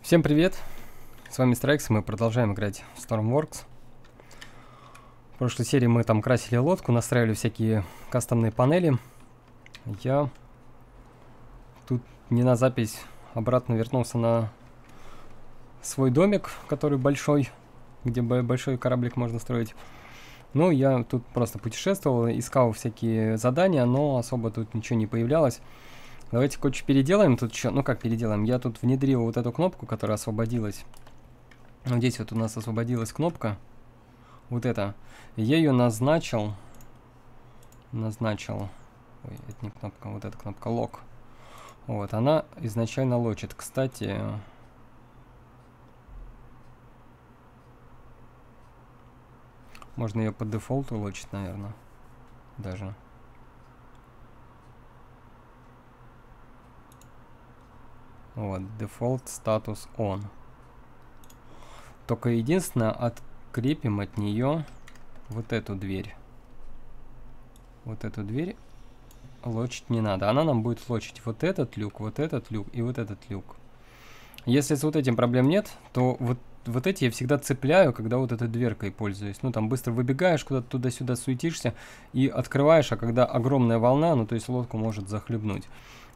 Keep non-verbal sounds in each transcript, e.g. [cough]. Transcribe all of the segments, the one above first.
Всем привет! С вами Страйкс, мы продолжаем играть в Stormworks. В прошлой серии мы там красили лодку, настраивали всякие кастомные панели. Я тут не на запись обратно вернулся на свой домик, который большой, где большой кораблик можно строить. Ну, я тут просто путешествовал, искал всякие задания, но особо тут ничего не появлялось. Давайте кое переделаем тут еще. Ну как переделаем? Я тут внедрил вот эту кнопку, которая освободилась. Вот здесь вот у нас освободилась кнопка. Вот это. Я ее назначил. Назначил. Ой, это не кнопка, вот эта кнопка лог. Вот, она изначально лочит. Кстати, можно ее по дефолту лочить, наверное. Даже. Вот, default status on. Только единственное, открепим от нее вот эту дверь. Вот эту дверь лочить не надо. Она нам будет лочить вот этот люк, вот этот люк и вот этот люк. Если с вот этим проблем нет, то вот, вот эти я всегда цепляю, когда вот этой дверкой пользуюсь. Ну, там быстро выбегаешь, куда-то туда-сюда суетишься и открываешь, а когда огромная волна, ну, то есть лодку может захлебнуть.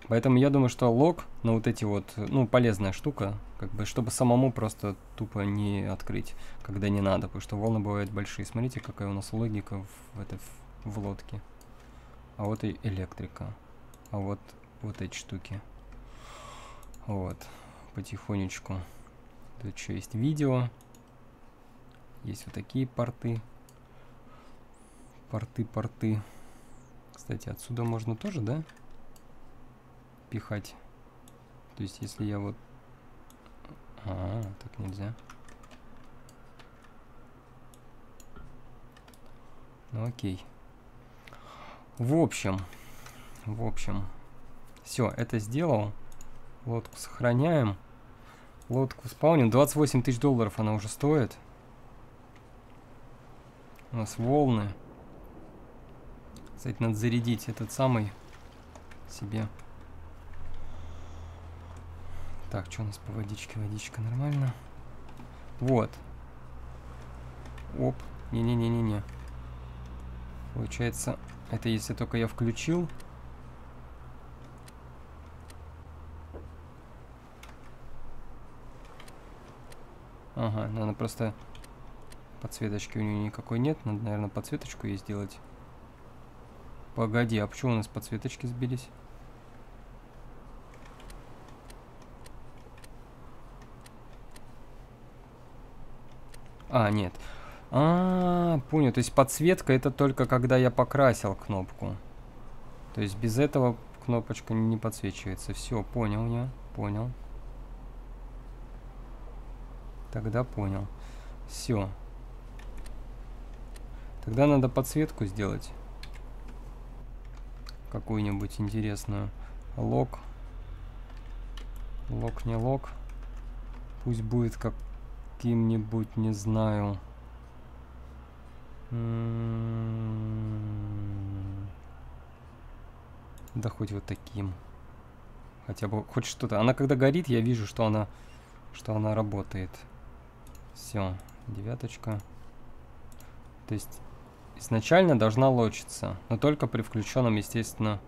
Поэтому я думаю, что лог на вот эти вот, ну, полезная штука, как бы, чтобы самому просто тупо не открыть, когда не надо, потому что волны бывают большие. Смотрите, какая у нас логика в, этой, в, лодке. А вот и электрика. А вот вот эти штуки. Вот, потихонечку. Тут еще есть видео. Есть вот такие порты. Порты, порты. Кстати, отсюда можно тоже, да? Да пихать. То есть, если я вот... А, так нельзя. Ну, окей. В общем, в общем, все, это сделал. Лодку сохраняем. Лодку спауним. 28 тысяч долларов она уже стоит. У нас волны. Кстати, надо зарядить этот самый себе. Так, что у нас по водичке? Водичка нормально. Вот. Оп. Не-не-не-не-не. Получается, это если только я включил. Ага, надо просто... Подсветочки у нее никакой нет. Надо, наверное, подсветочку ей сделать. Погоди, а почему у нас подсветочки сбились? А, нет. А, понял. То есть подсветка это только когда я покрасил кнопку. То есть без этого кнопочка не подсвечивается. Все, понял я. Понял. Тогда понял. Все. Тогда надо подсветку сделать. Какую-нибудь интересную. Лог. Лог не лог. Пусть будет как каким-нибудь, не знаю. М-м-м. Да хоть вот таким. Хотя бы хоть что-то. Она когда горит, я вижу, что она, что она работает. Все, девяточка. То есть изначально должна лочиться, но только при включенном, естественно,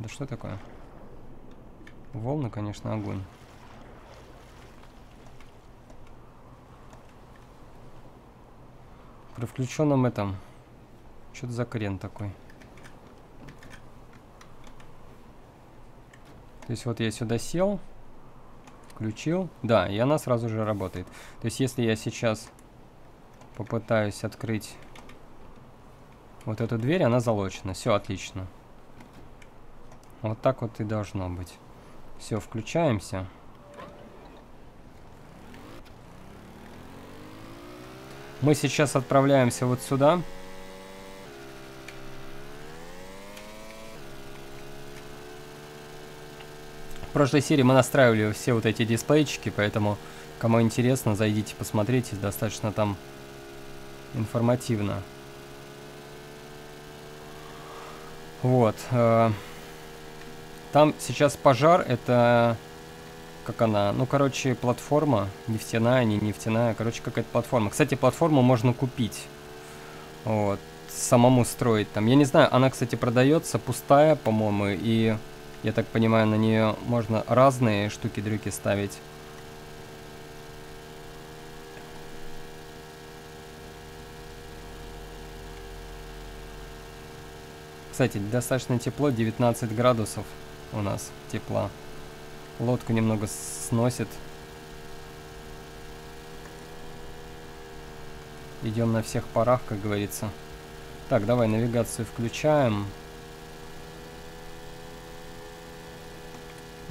Да что такое? Волны, конечно, огонь. При включенном этом... Что-то за крен такой. То есть вот я сюда сел, включил. Да, и она сразу же работает. То есть если я сейчас попытаюсь открыть вот эту дверь, она залочена. Все отлично. Вот так вот и должно быть. Все, включаемся. Мы сейчас отправляемся вот сюда. В прошлой серии мы настраивали все вот эти дисплейчики, поэтому, кому интересно, зайдите, посмотрите, достаточно там информативно. Вот. Э, там сейчас пожар, это... Как она? Ну, короче, платформа. Нефтяная, не нефтяная. Короче, какая-то платформа. Кстати, платформу можно купить. Вот. Самому строить там. Я не знаю, она, кстати, продается пустая, по-моему, и... Я так понимаю, на нее можно разные штуки-дрюки ставить. Кстати, достаточно тепло, 19 градусов у нас тепла. Лодку немного сносит. Идем на всех парах, как говорится. Так, давай навигацию включаем.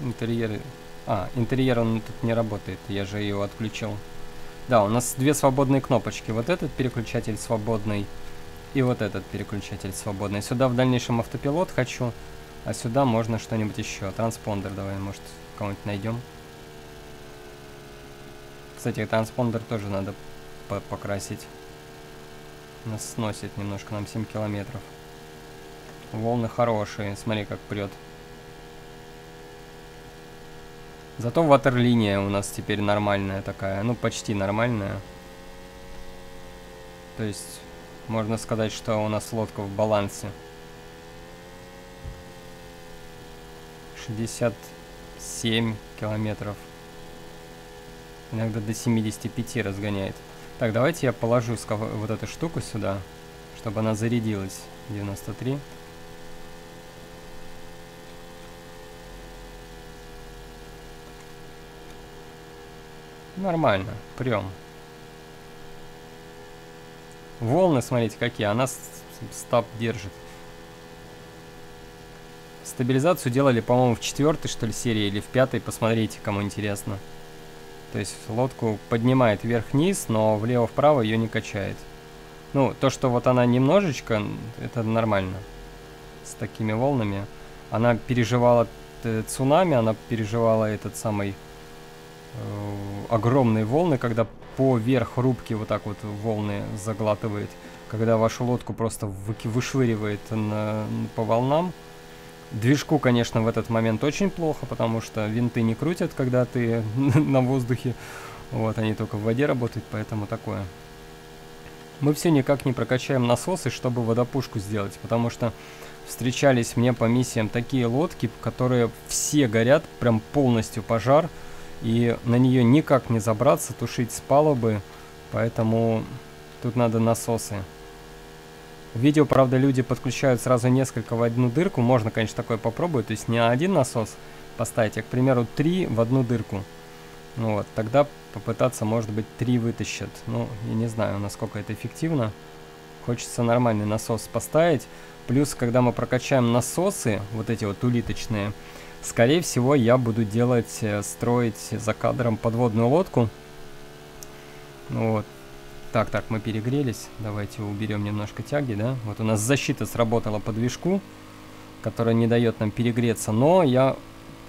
Интерьер... А, интерьер он тут не работает, я же его отключил. Да, у нас две свободные кнопочки. Вот этот переключатель свободный. И вот этот переключатель свободный. Сюда в дальнейшем автопилот хочу, а сюда можно что-нибудь еще. Транспондер давай, может, кого-нибудь найдем. Кстати, транспондер тоже надо по покрасить. Нас сносит немножко, нам 7 километров. Волны хорошие, смотри, как прет. Зато ватерлиния у нас теперь нормальная такая, ну почти нормальная. То есть можно сказать, что у нас лодка в балансе. 67 километров. Иногда до 75 разгоняет. Так, давайте я положу вот эту штуку сюда, чтобы она зарядилась. 93. Нормально, прям. Волны, смотрите, какие. Она стаб держит. Стабилизацию делали, по-моему, в четвертой, что ли, серии или в пятой. Посмотрите, кому интересно. То есть лодку поднимает вверх-вниз, но влево-вправо ее не качает. Ну, то, что вот она немножечко, это нормально. С такими волнами. Она переживала цунами, она переживала этот самый э, огромные волны, когда поверх рубки вот так вот волны заглатывает, когда вашу лодку просто вышвыривает на, по волнам. Движку, конечно, в этот момент очень плохо, потому что винты не крутят, когда ты [laughs] на воздухе. Вот, они только в воде работают, поэтому такое. Мы все никак не прокачаем насосы, чтобы водопушку сделать, потому что встречались мне по миссиям такие лодки, которые все горят, прям полностью пожар и на нее никак не забраться, тушить с палубы, поэтому тут надо насосы. В видео, правда, люди подключают сразу несколько в одну дырку, можно, конечно, такое попробовать, то есть не один насос поставить, а, к примеру, три в одну дырку. Ну вот, тогда попытаться, может быть, три вытащат. Ну, я не знаю, насколько это эффективно. Хочется нормальный насос поставить. Плюс, когда мы прокачаем насосы, вот эти вот улиточные, Скорее всего, я буду делать, э, строить за кадром подводную лодку. Ну вот. Так, так, мы перегрелись. Давайте уберем немножко тяги, да? Вот у нас защита сработала по движку, которая не дает нам перегреться. Но я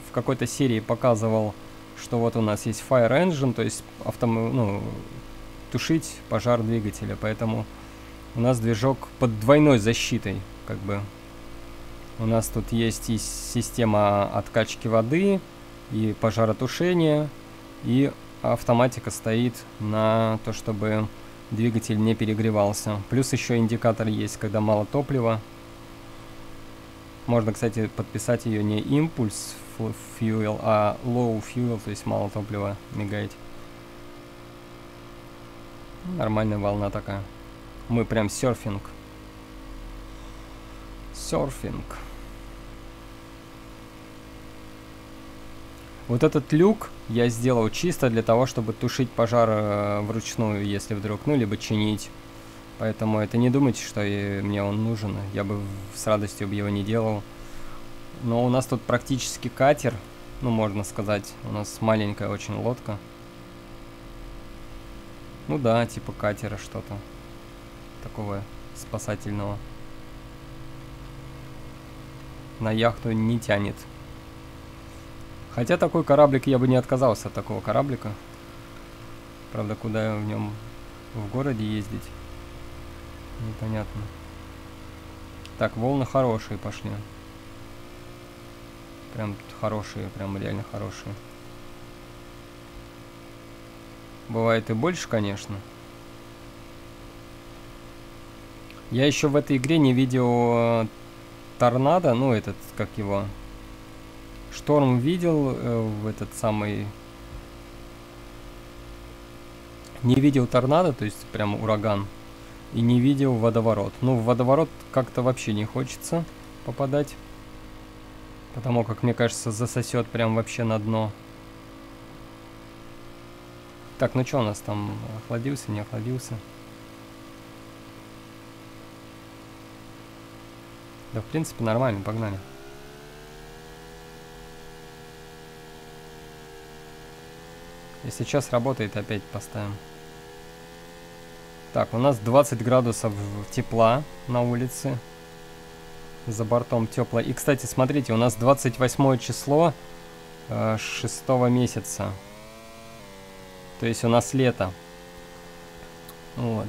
в какой-то серии показывал, что вот у нас есть Fire Engine, то есть автом... ну, тушить пожар двигателя. Поэтому у нас движок под двойной защитой, как бы у нас тут есть и система откачки воды, и пожаротушения, и автоматика стоит на то, чтобы двигатель не перегревался. Плюс еще индикатор есть, когда мало топлива. Можно, кстати, подписать ее не импульс fuel, а low fuel, то есть мало топлива мигает. Нормальная волна такая. Мы прям серфинг. Серфинг. Вот этот люк я сделал чисто для того, чтобы тушить пожар э, вручную, если вдруг, ну, либо чинить. Поэтому это не думайте, что мне он нужен. Я бы с радостью бы его не делал. Но у нас тут практически катер, ну, можно сказать. У нас маленькая очень лодка. Ну да, типа катера что-то. Такого спасательного. На яхту не тянет. Хотя такой кораблик, я бы не отказался от такого кораблика. Правда, куда в нем в городе ездить? Непонятно. Так, волны хорошие пошли. Прям хорошие, прям реально хорошие. Бывает и больше, конечно. Я еще в этой игре не видел э, торнадо, ну этот, как его, шторм видел э, в этот самый... Не видел торнадо, то есть прям ураган. И не видел водоворот. Ну, в водоворот как-то вообще не хочется попадать. Потому как, мне кажется, засосет прям вообще на дно. Так, ну что у нас там? Охладился, не охладился? Да, в принципе, нормально, погнали. И сейчас работает, опять поставим. Так, у нас 20 градусов тепла на улице. За бортом тепло. И, кстати, смотрите, у нас 28 число э, 6 месяца. То есть у нас лето. Вот.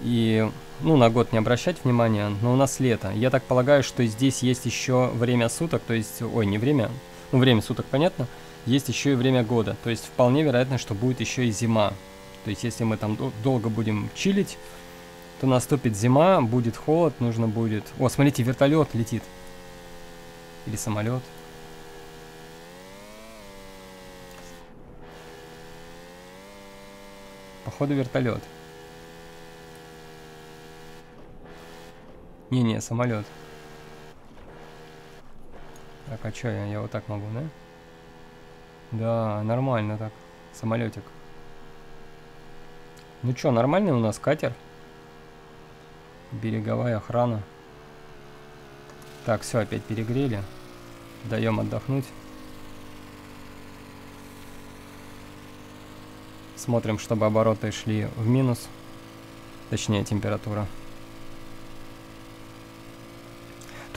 И, ну, на год не обращать внимания, но у нас лето. Я так полагаю, что здесь есть еще время суток, то есть, ой, не время, ну, время суток, понятно, есть еще и время года. То есть вполне вероятно, что будет еще и зима. То есть если мы там долго будем чилить, то наступит зима, будет холод, нужно будет... О, смотрите, вертолет летит. Или самолет. Походу вертолет. Не-не, самолет. Так, а что я? Я вот так могу, да? Да, нормально так. Самолетик. Ну что, нормальный у нас катер. Береговая охрана. Так, все, опять перегрели. Даем отдохнуть. Смотрим, чтобы обороты шли в минус. Точнее, температура.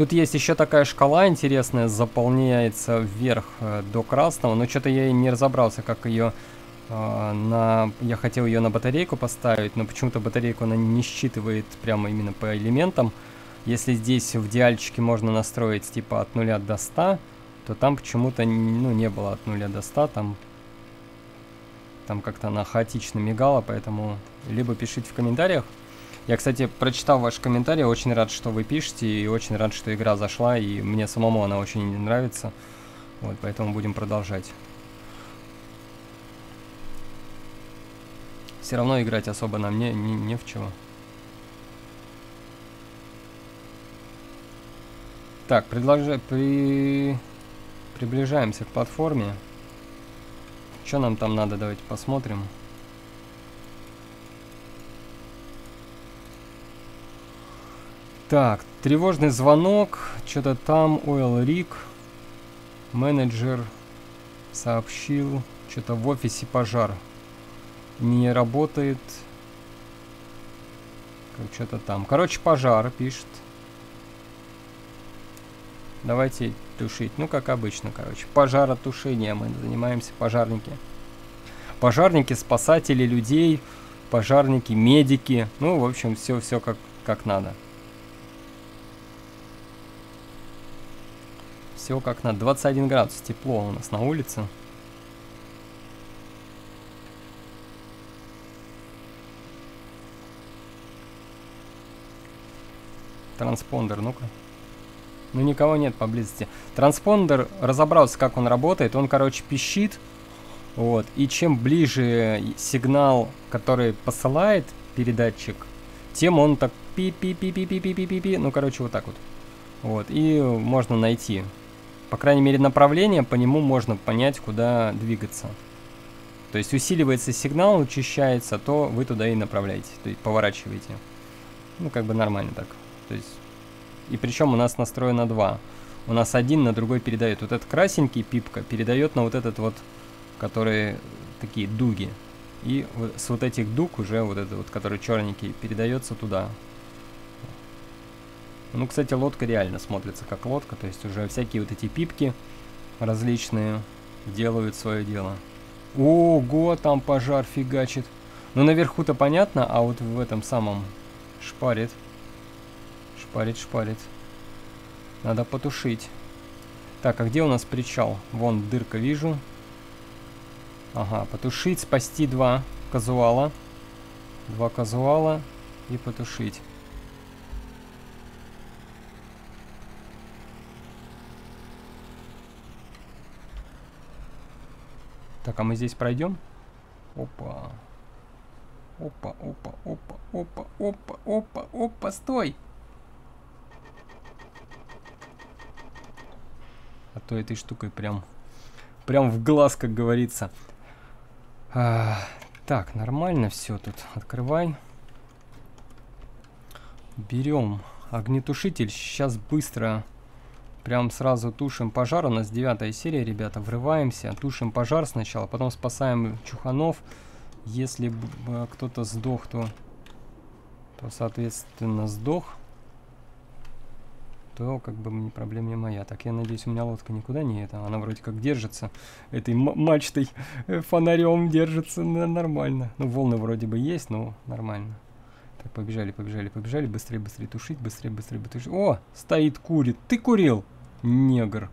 Тут есть еще такая шкала интересная, заполняется вверх э, до красного, но что-то я не разобрался, как ее э, на... Я хотел ее на батарейку поставить, но почему-то батарейку она не считывает прямо именно по элементам. Если здесь в диальчике можно настроить типа от 0 до 100, то там почему-то ну, не было от 0 до 100, там, там как-то она хаотично мигала, поэтому либо пишите в комментариях, я, кстати, прочитал ваш комментарий, очень рад, что вы пишете, и очень рад, что игра зашла, и мне самому она очень нравится. Вот, поэтому будем продолжать. Все равно играть особо нам не, не, не в чего. Так, предложи, при... приближаемся к платформе. Что нам там надо, давайте посмотрим. Так, тревожный звонок, что-то там, Oil Rig, менеджер сообщил, что-то в офисе пожар. Не работает. Что-то там. Короче, пожар пишет. Давайте тушить. Ну, как обычно, короче. Пожаротушение мы занимаемся, пожарники. Пожарники, спасатели людей, пожарники, медики. Ну, в общем, все-все как, как надо. Все как на 21 градус тепло у нас на улице. Транспондер, ну-ка. Ну, никого нет поблизости. Транспондер, разобрался, как он работает. Он, короче, пищит. Вот. И чем ближе сигнал, который посылает передатчик, тем он так пи-пи-пи-пи-пи-пи-пи-пи. Ну, короче, вот так вот. Вот. И можно найти по крайней мере, направление, по нему можно понять, куда двигаться. То есть усиливается сигнал, учащается, то вы туда и направляете, то есть поворачиваете. Ну, как бы нормально так. То есть, и причем у нас настроено два. У нас один на другой передает. Вот этот красенький пипка передает на вот этот вот, который такие дуги. И с вот этих дуг уже вот этот вот, который черненький, передается туда. Ну, кстати, лодка реально смотрится как лодка, то есть уже всякие вот эти пипки различные делают свое дело. Ого, там пожар фигачит. Ну, наверху-то понятно, а вот в этом самом шпарит. Шпарит, шпарит. Надо потушить. Так, а где у нас причал? Вон дырка вижу. Ага, потушить, спасти два казуала. Два казуала и потушить. Так, а мы здесь пройдем? Опа. Опа, опа, опа, опа, опа, опа, опа, стой! А то этой штукой прям, прям в глаз, как говорится. А, так, нормально все тут. Открывай. Берем огнетушитель. Сейчас быстро Прям сразу тушим пожар. У нас девятая серия, ребята. Врываемся, тушим пожар сначала, потом спасаем чуханов. Если бы кто-то сдох, то, то соответственно сдох. То как бы не проблема не моя. Так, я надеюсь, у меня лодка никуда не это. Она вроде как держится этой мачтой, э, фонарем держится нормально. Ну, волны вроде бы есть, но нормально. Так, побежали, побежали, побежали. Быстрее, быстрее тушить, быстрее, быстрее, быстрее. О, стоит, курит. Ты курил, негр.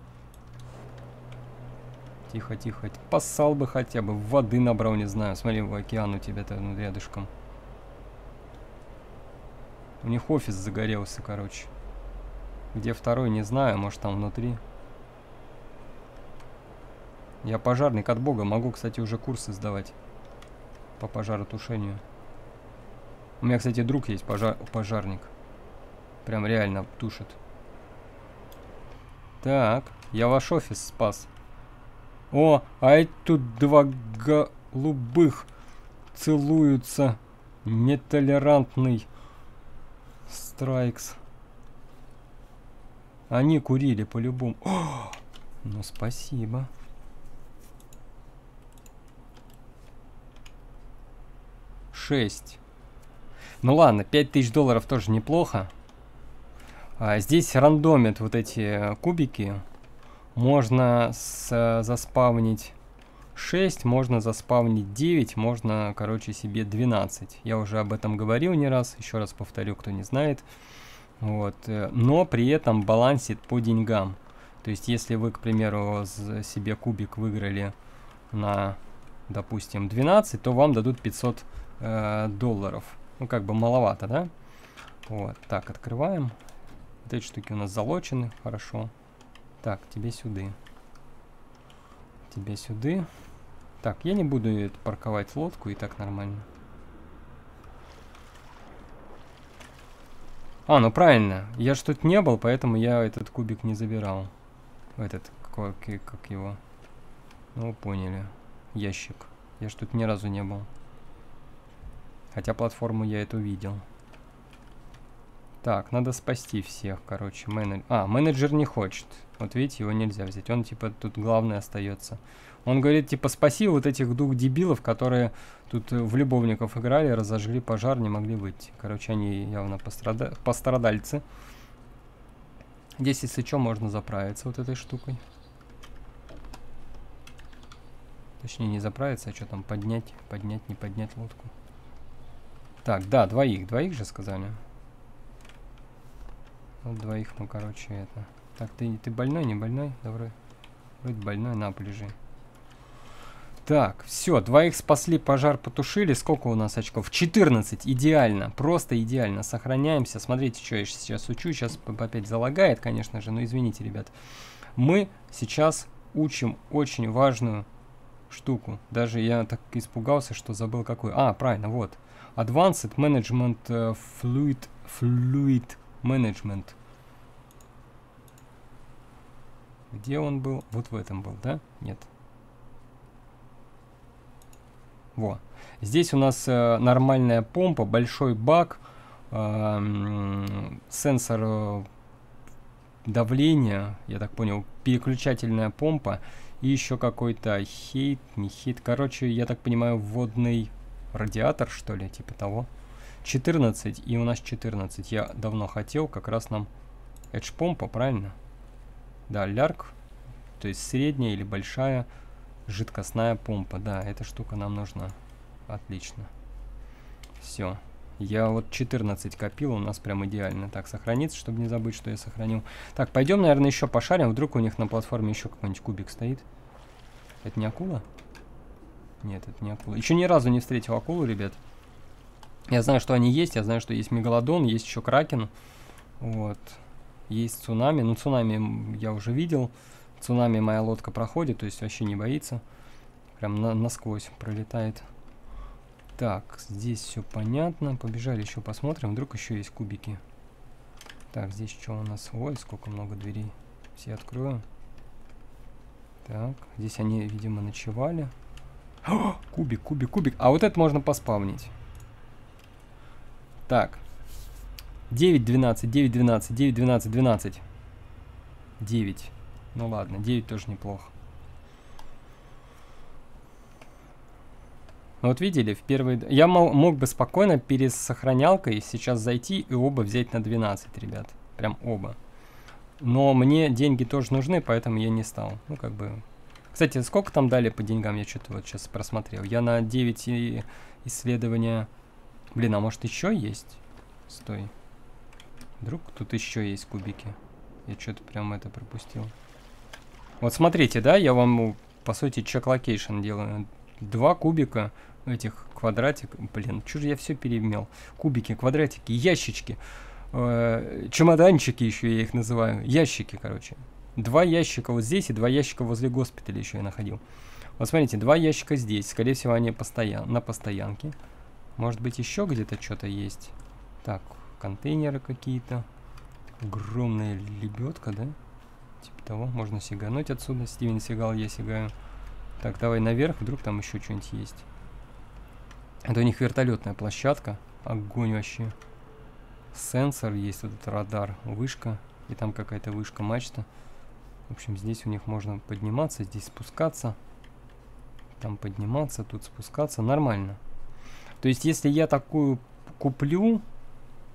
Тихо, тихо. Поссал бы хотя бы. Воды набрал, не знаю. Смотри, океан у тебя-то ну, рядышком. У них офис загорелся, короче. Где второй, не знаю. Может, там внутри. Я пожарник от бога. Могу, кстати, уже курсы сдавать. По пожаротушению. У меня, кстати, друг есть, пожар, пожарник. Прям реально тушит. Так, я ваш офис спас. О, а тут два голубых целуются. Нетолерантный Страйкс. Они курили по-любому. Ну, спасибо. Шесть. Ну ладно, 5000 долларов тоже неплохо. А здесь рандомят вот эти кубики. Можно с, заспавнить 6, можно заспавнить 9, можно, короче, себе 12. Я уже об этом говорил не раз, еще раз повторю, кто не знает. Вот. Э, но при этом балансит по деньгам. То есть, если вы, к примеру, себе кубик выиграли на, допустим, 12, то вам дадут 500 э, долларов. Ну, как бы маловато, да? Вот, так, открываем. Вот эти штуки у нас залочены, хорошо. Так, тебе сюда. Тебе сюда. Так, я не буду парковать лодку, и так нормально. А, ну правильно, я ж тут не был, поэтому я этот кубик не забирал. Этот, как, как его? Ну, поняли. Ящик. Я ж тут ни разу не был. Хотя платформу я эту видел. Так, надо спасти всех, короче. Менедж... А, менеджер не хочет. Вот видите, его нельзя взять. Он, типа, тут главный остается. Он говорит, типа, спаси вот этих двух дебилов, которые тут в любовников играли, разожгли пожар, не могли выйти. Короче, они явно пострада... пострадальцы. Здесь, если что, можно заправиться вот этой штукой. Точнее, не заправиться, а что там, поднять, поднять, не поднять лодку. Так, да, двоих. Двоих же сказали. Вот двоих, ну, короче, это. Так, ты, ты больной, не больной? Давай. Вроде больной, на, полежи. Так, все, двоих спасли, пожар потушили. Сколько у нас очков? 14, идеально, просто идеально. Сохраняемся. Смотрите, что я сейчас учу. Сейчас опять залагает, конечно же, но извините, ребят. Мы сейчас учим очень важную штуку. Даже я так испугался, что забыл какой. А, правильно, вот. Advanced Management uh, Fluid, Fluid Management. Где он был? Вот в этом был, да? Нет. Во. Здесь у нас э, нормальная помпа, большой бак, э, сенсор э, давления, я так понял, переключательная помпа и еще какой-то хейт, не хейт, короче, я так понимаю, водный радиатор, что ли, типа того. 14, и у нас 14. Я давно хотел, как раз нам Edge помпа, правильно? Да, лярк, то есть средняя или большая жидкостная помпа. Да, эта штука нам нужна. Отлично. Все. Я вот 14 копил, у нас прям идеально. Так, сохранится, чтобы не забыть, что я сохранил. Так, пойдем, наверное, еще пошарим. Вдруг у них на платформе еще какой-нибудь кубик стоит. Это не акула? Нет, это не акула. Еще ни разу не встретил акулу, ребят. Я знаю, что они есть. Я знаю, что есть мегалодон, есть еще кракен. Вот. Есть цунами. Ну, цунами я уже видел. Цунами моя лодка проходит, то есть вообще не боится. Прям на насквозь пролетает. Так, здесь все понятно. Побежали еще посмотрим. Вдруг еще есть кубики. Так, здесь что у нас? Ой, сколько много дверей. Все открою. Так, здесь они, видимо, ночевали. [gasps] Кубик, кубик, кубик. А вот это можно поспавнить. Так. 9, 12, 9, 12, 9, 12, 12. 9. Ну ладно, 9 тоже неплохо. Ну вот видели, в первый... Я мог бы спокойно перед сохранялкой сейчас зайти и оба взять на 12, ребят. Прям оба. Но мне деньги тоже нужны, поэтому я не стал. Ну, как бы... Кстати, сколько там дали по деньгам? Я что-то вот сейчас просмотрел. Я на 9 исследования... Блин, а может еще есть? Стой. Вдруг тут еще есть кубики? Я что-то прям это пропустил. Вот смотрите, да, я вам, по сути, check location делаю. Два кубика этих квадратик. Блин, что же я все перемел? Кубики, квадратики, ящички. Э, чемоданчики еще я их называю. Ящики, короче. Два ящика вот здесь и два ящика возле госпиталя еще я находил. Вот смотрите, два ящика здесь. Скорее всего, они постоян на постоянке. Может быть, еще где-то что-то есть. Так, контейнеры какие-то. Огромная лебедка, да? Типа того. Можно сигануть отсюда. Стивен сигал, я сигаю. Так, давай наверх. Вдруг там еще что-нибудь есть. Это у них вертолетная площадка. Огонь вообще. Сенсор есть, вот этот радар, вышка. И там какая-то вышка, мачта. В общем, здесь у них можно подниматься, здесь спускаться. Там подниматься, тут спускаться. Нормально. То есть, если я такую куплю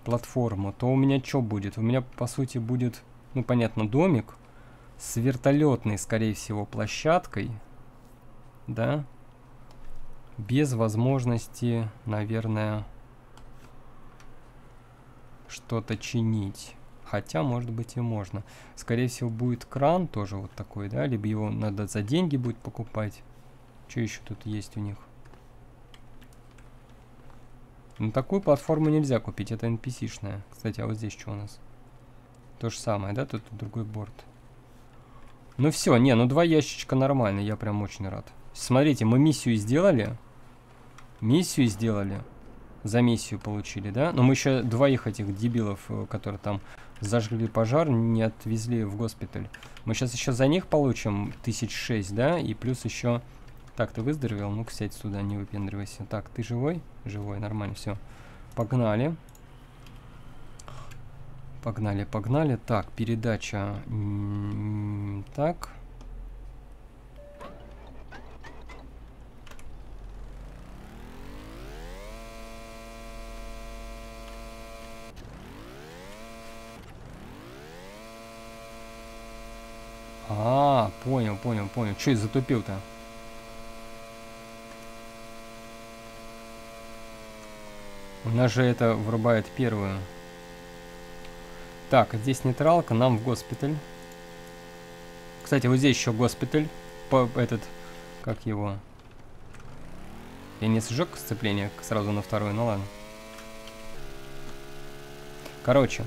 платформу, то у меня что будет? У меня, по сути, будет, ну, понятно, домик с вертолетной, скорее всего, площадкой. Да? без возможности, наверное, что-то чинить. Хотя, может быть, и можно. Скорее всего, будет кран тоже вот такой, да? Либо его надо за деньги будет покупать. Что еще тут есть у них? Ну, такую платформу нельзя купить, это NPC-шная. Кстати, а вот здесь что у нас? То же самое, да? Тут другой борт. Ну все, не, ну два ящичка нормально, я прям очень рад. Смотрите, мы миссию сделали. Миссию сделали. За миссию получили, да? Но мы еще двоих этих дебилов, э, которые там зажгли пожар, не отвезли в госпиталь. Мы сейчас еще за них получим тысяч шесть, да? И плюс еще... Так, ты выздоровел? Ну-ка, сядь сюда, не выпендривайся. Так, ты живой? Живой, нормально, все. Погнали. Погнали, погнали. Так, передача... Так... А, понял, понял, понял. Че я затупил-то? У нас же это врубает первую. Так, здесь нейтралка, нам в госпиталь. Кстати, вот здесь еще госпиталь. По этот, как его? Я не сжег сцепление сразу на вторую, ну ладно. Короче,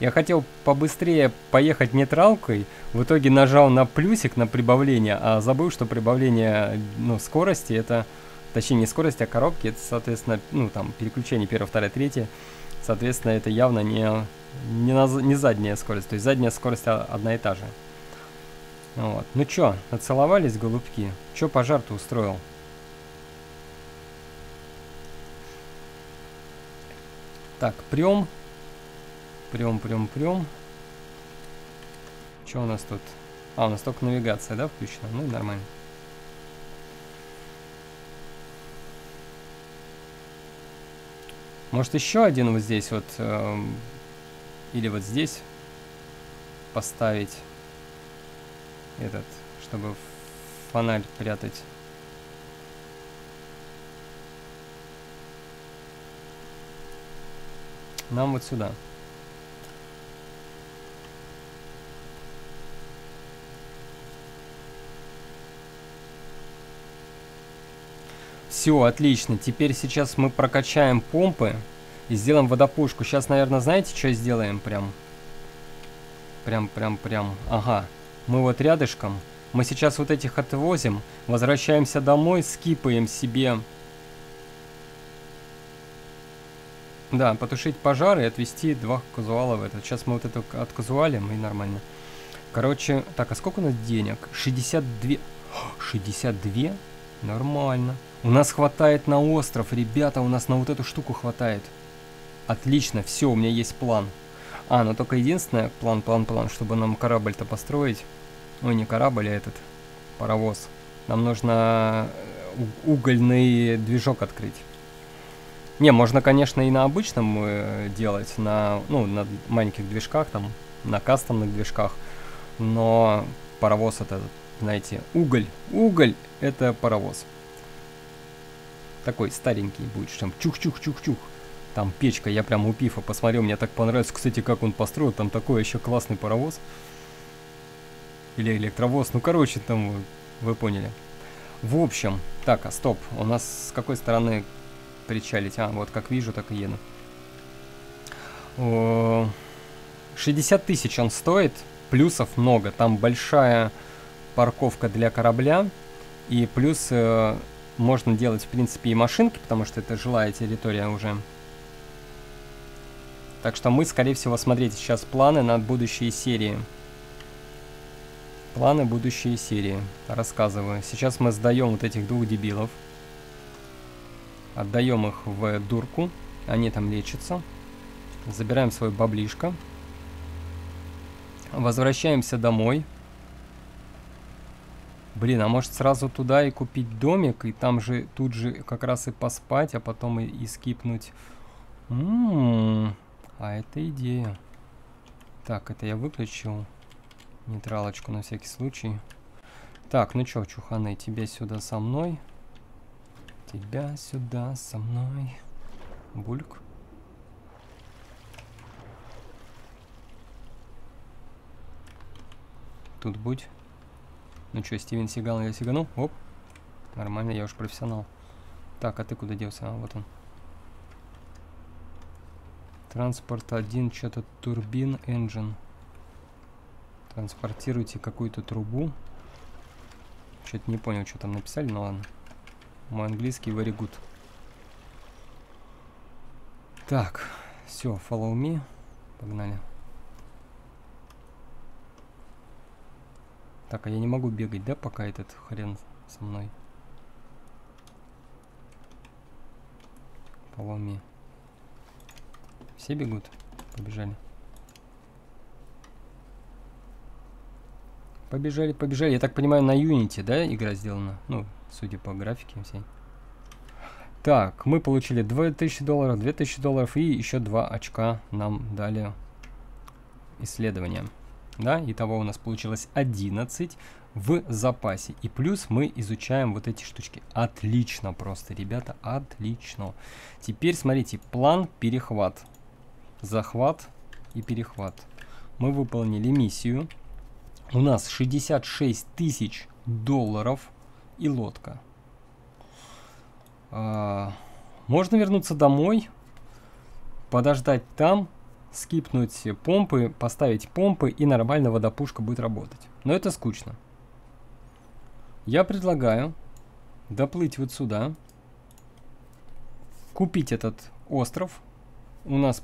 я хотел побыстрее поехать нейтралкой, в итоге нажал на плюсик, на прибавление, а забыл, что прибавление ну, скорости это, точнее не скорости, а коробки, это, соответственно, ну там переключение первое, второе, третье, соответственно, это явно не, не, на, не задняя скорость, то есть задняя скорость одна и та же. Вот. Ну чё, нацеловались, голубки? Чё пожар-то устроил? Так, прям Прям, прям, прям. Что у нас тут? А, у нас только навигация, да, включена? Ну, нормально. Может, еще один вот здесь вот, э, или вот здесь поставить этот, чтобы фонарь прятать. нам вот сюда. Все, отлично. Теперь сейчас мы прокачаем помпы и сделаем водопушку. Сейчас, наверное, знаете, что сделаем прям? Прям, прям, прям. Ага. Мы вот рядышком. Мы сейчас вот этих отвозим, возвращаемся домой, скипаем себе... Да, потушить пожар и отвезти два казуала в этот. Сейчас мы вот это отказуалим и нормально. Короче, так, а сколько у нас денег? 62... 62? [gasps] Нормально. У нас хватает на остров, ребята, у нас на вот эту штуку хватает. Отлично, все, у меня есть план. А, но только единственное, план, план, план, чтобы нам корабль-то построить. Ой, не корабль, а этот паровоз. Нам нужно э, угольный движок открыть. Не, можно, конечно, и на обычном э, делать, на, ну, на маленьких движках, там, на кастомных движках. Но паровоз это, знаете, уголь. Уголь это паровоз. Такой старенький будет, там чух-чух-чух-чух. Там печка, я прям у Пифа посмотрел, мне так понравилось, кстати, как он построил, там такой еще классный паровоз. Или электровоз, ну короче, там вы поняли. В общем, так, а стоп, у нас с какой стороны причалить? А, вот как вижу, так и еду. 60 тысяч он стоит, плюсов много. Там большая парковка для корабля, и плюс э, можно делать, в принципе, и машинки, потому что это жилая территория уже. Так что мы, скорее всего, смотрите сейчас планы на будущие серии. Планы будущие серии. Рассказываю. Сейчас мы сдаем вот этих двух дебилов. Отдаем их в дурку. Они там лечатся. Забираем свой баблишко. Возвращаемся домой. Блин, а может сразу туда и купить домик, и там же тут же как раз и поспать, а потом и, и скипнуть. Ммм, а это идея. Так, это я выключил. Нейтралочку на всякий случай. Так, ну чё, чуханы, тебя сюда со мной. Тебя сюда со мной. Бульк. Тут будь. Ну чё, Стивен Сигал, я сиганул? Оп. Нормально, я уж профессионал. Так, а ты куда делся? А, вот он. Транспорт 1, что-то турбин, engine. Транспортируйте какую-то трубу. Что-то не понял, что там написали, но ладно. Мой английский very good. Так, все, follow me. Погнали. Так, а я не могу бегать, да, пока этот хрен со мной? Me. Все бегут? Побежали. Побежали, побежали. Я так понимаю, на Unity, да, игра сделана? Ну, судя по графике всей. Так, мы получили 2000 долларов, 2000 долларов и еще 2 очка нам дали исследования. Да, итого у нас получилось 11 в запасе. И плюс мы изучаем вот эти штучки. Отлично просто, ребята, отлично. Теперь смотрите, план перехват захват и перехват. Мы выполнили миссию. У нас 66 тысяч долларов и лодка. А, можно вернуться домой, подождать там, скипнуть помпы, поставить помпы и нормально водопушка будет работать. Но это скучно. Я предлагаю доплыть вот сюда, купить этот остров. У нас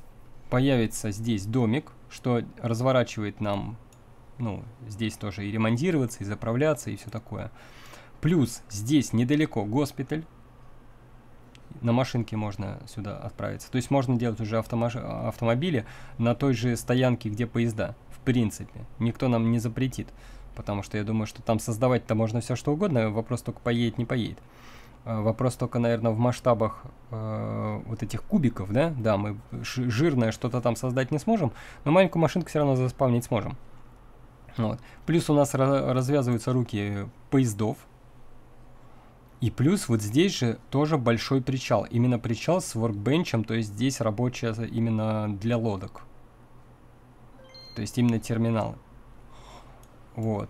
появится здесь домик, что разворачивает нам, ну, здесь тоже и ремонтироваться, и заправляться, и все такое. Плюс здесь недалеко госпиталь, на машинке можно сюда отправиться. То есть можно делать уже автомаш... автомобили на той же стоянке, где поезда. В принципе. Никто нам не запретит. Потому что я думаю, что там создавать-то можно все что угодно. Вопрос только поедет, не поедет. Э, вопрос только, наверное, в масштабах э, вот этих кубиков, да? Да, мы жирное что-то там создать не сможем, но маленькую машинку все равно заспавнить сможем. Вот. Плюс у нас развязываются руки поездов. И плюс вот здесь же тоже большой причал. Именно причал с воркбенчем, то есть здесь рабочая именно для лодок. То есть именно терминалы. Вот.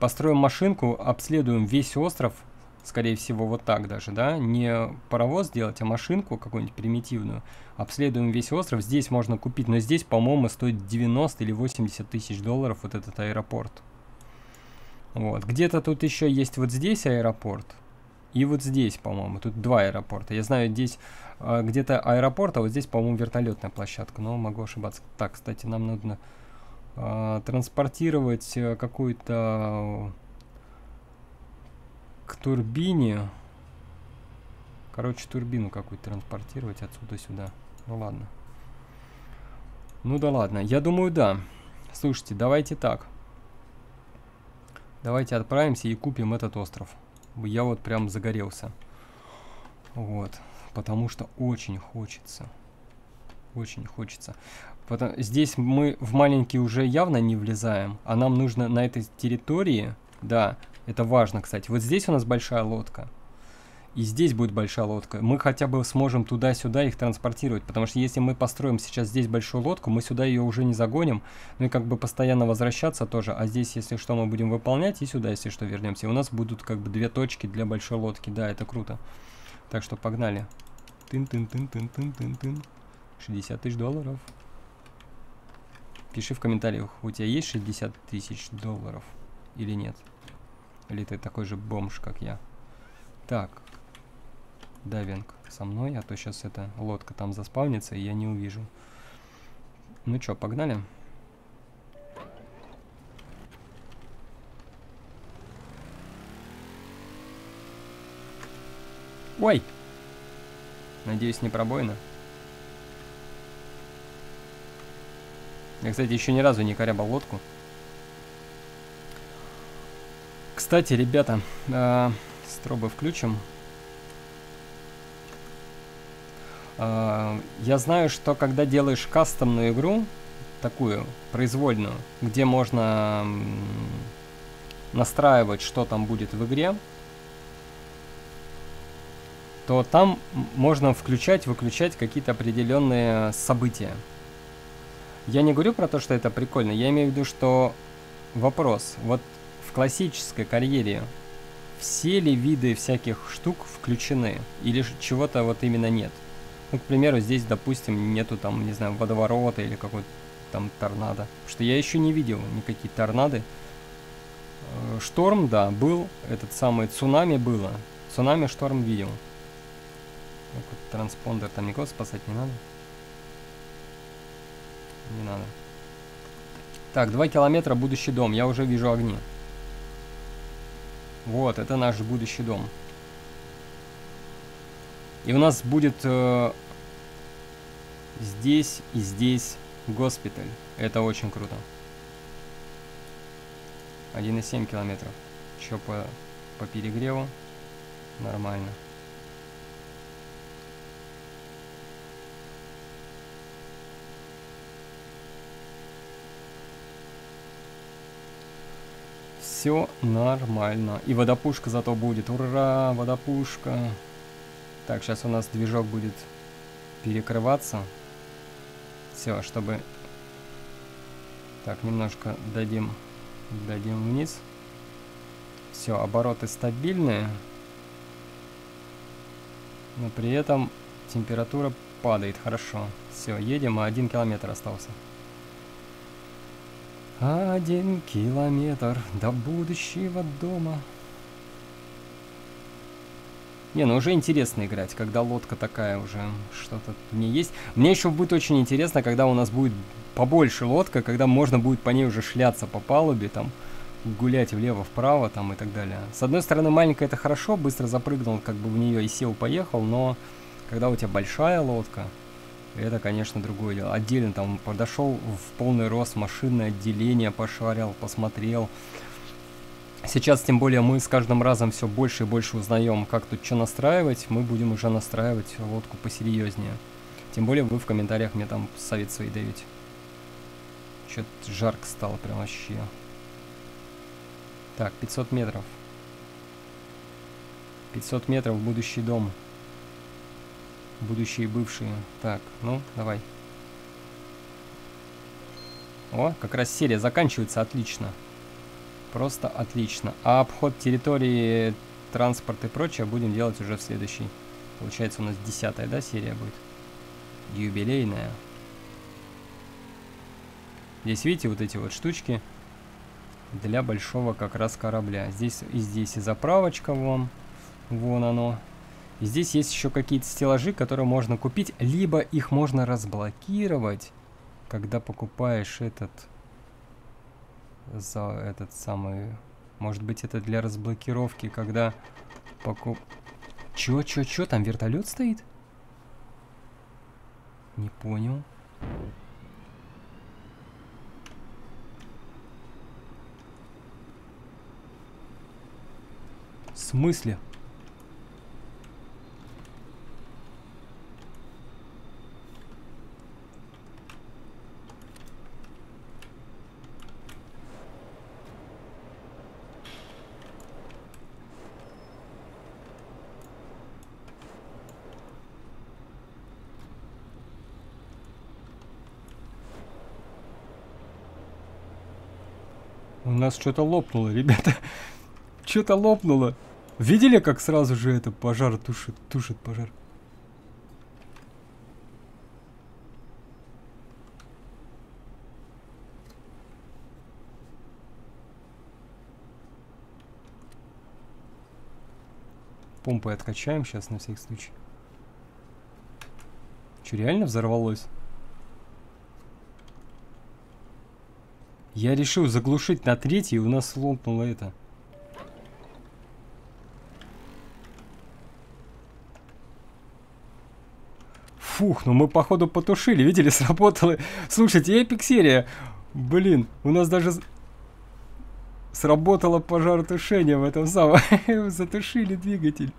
Построим машинку, обследуем весь остров, скорее всего, вот так даже, да, не паровоз делать, а машинку какую-нибудь примитивную. Обследуем весь остров, здесь можно купить, но здесь, по-моему, стоит 90 или 80 тысяч долларов вот этот аэропорт. Вот, где-то тут еще есть вот здесь аэропорт, и вот здесь, по-моему, тут два аэропорта. Я знаю, здесь э, где-то аэропорт, а вот здесь, по-моему, вертолетная площадка, но могу ошибаться. Так, кстати, нам нужно э, транспортировать э, какую-то к турбине. Короче, турбину какую-то транспортировать отсюда сюда. Ну ладно. Ну да ладно. Я думаю, да. Слушайте, давайте так. Давайте отправимся и купим этот остров. Я вот прям загорелся. Вот. Потому что очень хочется. Очень хочется. Потом, здесь мы в маленький уже явно не влезаем, а нам нужно на этой территории, да, это важно, кстати. Вот здесь у нас большая лодка. И здесь будет большая лодка. Мы хотя бы сможем туда-сюда их транспортировать. Потому что если мы построим сейчас здесь большую лодку, мы сюда ее уже не загоним. Ну и как бы постоянно возвращаться тоже. А здесь, если что, мы будем выполнять. И сюда, если что, вернемся. И у нас будут как бы две точки для большой лодки. Да, это круто. Так что погнали. Тын-тын-тын-тын-тын-тын-тын. 60 тысяч долларов. Пиши в комментариях, у тебя есть 60 тысяч долларов или нет. Или ты такой же бомж, как я. Так. Дайвинг со мной, а то сейчас эта лодка там заспавнится, и я не увижу. Ну что, погнали? Ой! Надеюсь, не пробоина. Я, кстати, еще ни разу не корябал лодку. Кстати, ребята, э, стробы включим. Э, я знаю, что когда делаешь кастомную игру, такую произвольную, где можно настраивать, что там будет в игре, то там можно включать, выключать какие-то определенные события. Я не говорю про то, что это прикольно, я имею в виду, что вопрос, вот классической карьере все ли виды всяких штук включены или чего-то вот именно нет? Ну, к примеру, здесь, допустим, нету там, не знаю, водоворота или какой-то там торнадо. Потому что я еще не видел никакие торнады. Э, шторм, да, был. Этот самый цунами было. Цунами, шторм видел. Транспондер, там никого спасать не надо. Не надо. Так, 2 километра будущий дом. Я уже вижу огни. Вот, это наш будущий дом. И у нас будет э, здесь и здесь госпиталь. Это очень круто. 1,7 километров. Еще по, по перегреву. Нормально. все нормально. И водопушка зато будет. Ура, водопушка. Так, сейчас у нас движок будет перекрываться. Все, чтобы... Так, немножко дадим, дадим вниз. Все, обороты стабильные. Но при этом температура падает хорошо. Все, едем, а один километр остался. Один километр до будущего дома. Не, ну уже интересно играть, когда лодка такая уже, что-то мне есть. Мне еще будет очень интересно, когда у нас будет побольше лодка, когда можно будет по ней уже шляться по палубе, там, гулять влево-вправо, там, и так далее. С одной стороны, маленькая это хорошо, быстро запрыгнул, как бы в нее и сел, поехал, но когда у тебя большая лодка, это, конечно, другое дело. Отдельно там подошел в полный рост машинное отделение, пошарил, посмотрел. Сейчас, тем более, мы с каждым разом все больше и больше узнаем, как тут что настраивать. Мы будем уже настраивать лодку посерьезнее. Тем более, вы в комментариях мне там совет свои даете. Что-то жарко стало прям вообще. Так, 500 метров. 500 метров будущий дом. Будущие бывшие. Так, ну, давай. О, как раз серия заканчивается отлично. Просто отлично. А обход территории, транспорт и прочее будем делать уже в следующей. Получается у нас десятая, да, серия будет? Юбилейная. Здесь видите вот эти вот штучки для большого как раз корабля. Здесь и здесь и заправочка вон. Вон оно. И здесь есть еще какие-то стеллажи, которые можно купить, либо их можно разблокировать, когда покупаешь этот за этот самый... Может быть, это для разблокировки, когда покуп... Чё, чё, чё, там вертолет стоит? Не понял. В смысле? Нас что-то лопнуло, ребята. [laughs] Что-то лопнуло. Видели, как сразу же это пожар тушит, тушит пожар? Помпой откачаем сейчас на всякий случай. Что, реально взорвалось? Я решил заглушить на третий, и у нас лопнуло это. Фух, ну мы походу потушили, видели, [laughs] сработало. Слушайте, эпик серия. Блин, у нас даже сработало пожаротушение в этом самом. [laughs] Затушили двигатель.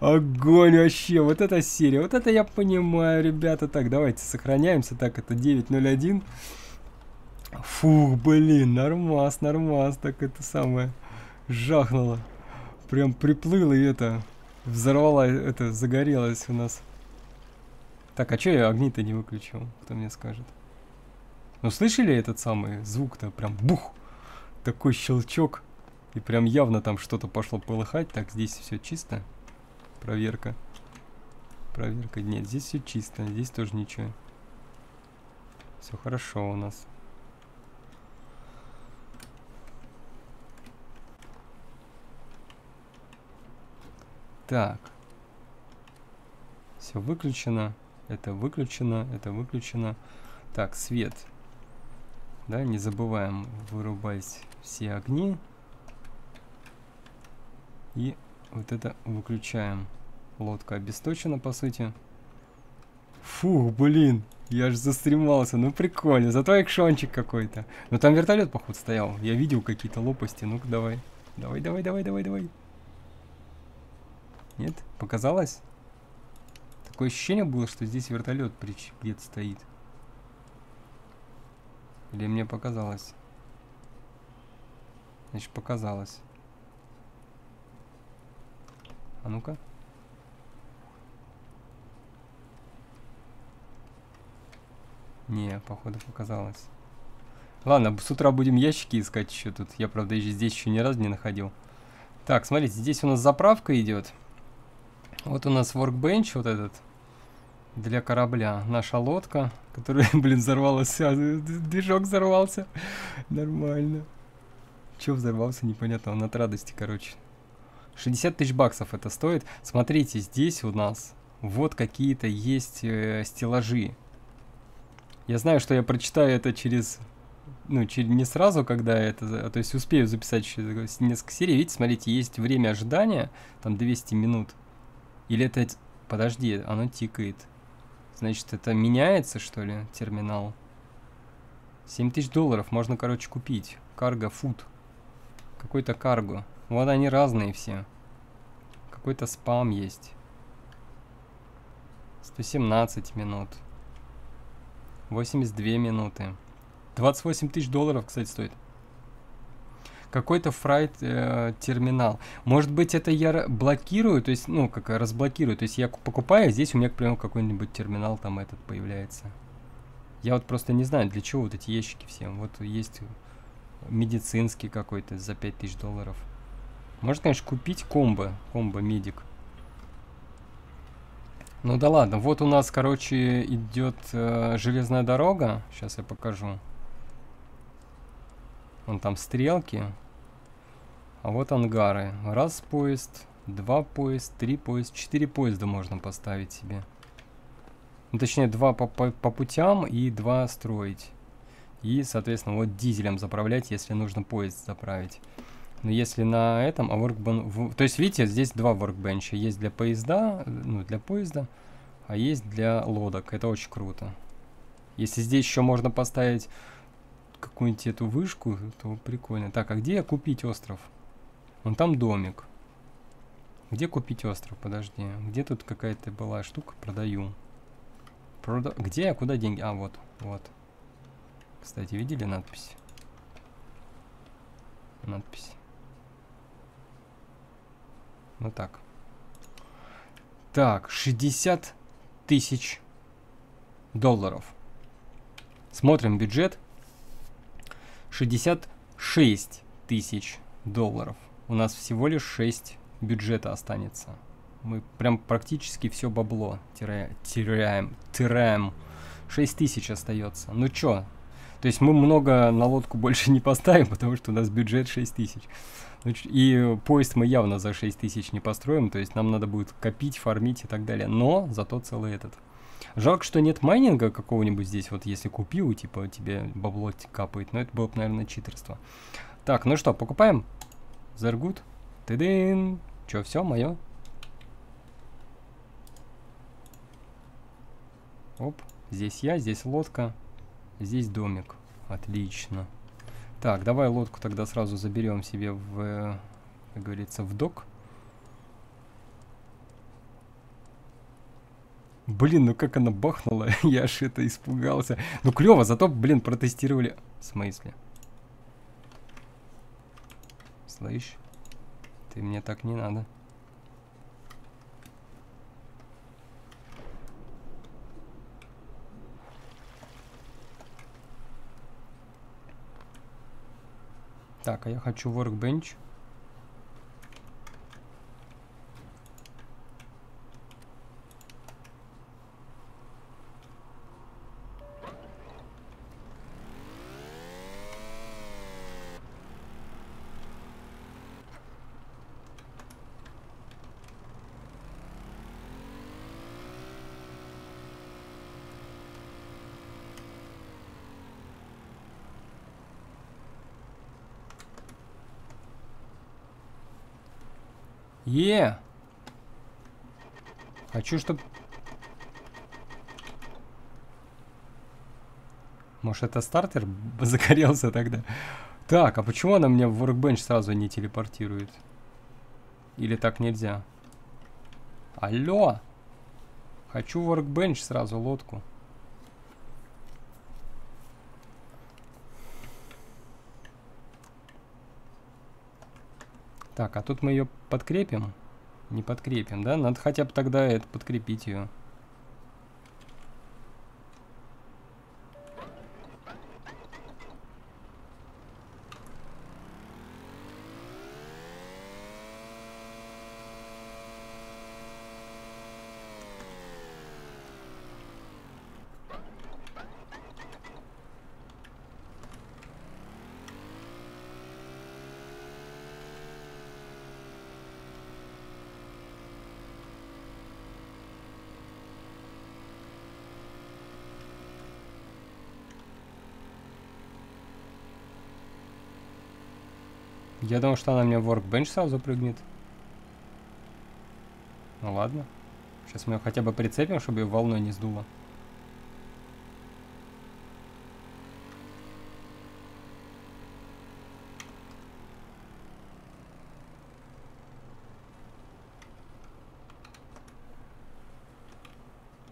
Огонь вообще, вот эта серия, вот это я понимаю, ребята. Так, давайте сохраняемся. Так, это 9.01. Фух, блин, нормас, нормас, так это самое, жахнуло. Прям приплыло и это, взорвала, это, загорелось у нас. Так, а чё я огни-то не выключил? Кто мне скажет? Ну, слышали этот самый звук-то? Прям бух! Такой щелчок. И прям явно там что-то пошло полыхать. Так, здесь все чисто. Проверка. Проверка. Нет, здесь все чисто. Здесь тоже ничего. Все хорошо у нас. Так. Все выключено. Это выключено. Это выключено. Так, свет. Да, не забываем вырубать все огни. И вот это выключаем. Лодка обесточена, по сути. Фух, блин, я же застремался. Ну прикольно, зато экшончик какой-то. Но там вертолет, походу, стоял. Я видел какие-то лопасти. Ну-ка, давай. Давай, давай, давай, давай, давай. Нет? Показалось? Такое ощущение было, что здесь вертолет где-то стоит. Или мне показалось? Значит, показалось. А ну-ка. Не, походу показалось. Ладно, с утра будем ящики искать еще тут. Я, правда, здесь еще ни разу не находил. Так, смотрите, здесь у нас заправка идет. Вот у нас workbench вот этот для корабля. Наша лодка, которая, [laughs] блин, взорвалась. Движок взорвался. Нормально. Че взорвался, непонятно. Он от радости, короче. 60 тысяч баксов это стоит. Смотрите, здесь у нас вот какие-то есть э, стеллажи. Я знаю, что я прочитаю это через... Ну, через, не сразу, когда это... То есть успею записать через несколько серий. Видите, смотрите, есть время ожидания. Там 200 минут. Или это... Подожди, оно тикает. Значит, это меняется, что ли, терминал? 7 тысяч долларов можно, короче, купить. Карго фуд. Какой-то карго. Вот они разные все. Какой-то спам есть. 117 минут. 82 минуты. 28 тысяч долларов, кстати, стоит. Какой-то фрайт э, терминал. Может быть, это я блокирую, то есть, ну, как разблокирую. То есть я покупаю, а здесь у меня, к примеру, какой-нибудь терминал там этот появляется. Я вот просто не знаю, для чего вот эти ящики все. Вот есть медицинский какой-то за 5000 долларов. Можно, конечно, купить комбо, комбо медик. Ну да ладно, вот у нас, короче, идет э, железная дорога. Сейчас я покажу. Вон там стрелки. А вот ангары. Раз поезд, два поезд, три поезд, четыре поезда можно поставить себе. Ну, точнее, два по, по, по путям и два строить. И, соответственно, вот дизелем заправлять, если нужно поезд заправить. Но если на этом, а workbench... То есть, видите, здесь два workbench. Есть для поезда, ну, для поезда, а есть для лодок. Это очень круто. Если здесь еще можно поставить какую-нибудь эту вышку, то прикольно. Так, а где купить остров? Вон там домик. Где купить остров? Подожди. Где тут какая-то была штука? Продаю. Прода... Где я? Куда деньги? А, вот. Вот. Кстати, видели надпись? Надпись. Ну так. Так, 60 тысяч долларов. Смотрим бюджет. 66 тысяч долларов у нас всего лишь 6 бюджета останется. Мы прям практически все бабло теряем. Теряем. теряем. 6 тысяч остается. Ну чё? То есть мы много на лодку больше [laughs] не поставим, потому что у нас бюджет 6 тысяч. Ну, и поезд мы явно за 6 тысяч не построим, то есть нам надо будет копить, фармить и так далее. Но зато целый этот. Жалко, что нет майнинга какого-нибудь здесь, вот если купил, типа тебе бабло капает, но это было бы, наверное, читерство. Так, ну что, покупаем? Зергут. Тыдын. Чё, все, мое? Оп. Здесь я, здесь лодка. Здесь домик. Отлично. Так, давай лодку тогда сразу заберем себе в, как говорится, в док. Блин, ну как она бахнула, [laughs] я аж это испугался. Ну клево, зато, блин, протестировали. В смысле? Слышь, ты мне так не надо. Так, а я хочу workbench. Е! Хочу, чтобы... Может, это стартер [laughs] загорелся тогда? Так, а почему она меня в workbench сразу не телепортирует? Или так нельзя? Алло! Хочу workbench сразу, лодку. Так, а тут мы ее подкрепим? Не подкрепим, да? Надо хотя бы тогда это подкрепить ее. Я думал, что она мне в workbench сразу прыгнет. Ну ладно. Сейчас мы ее хотя бы прицепим, чтобы ее волной не сдуло.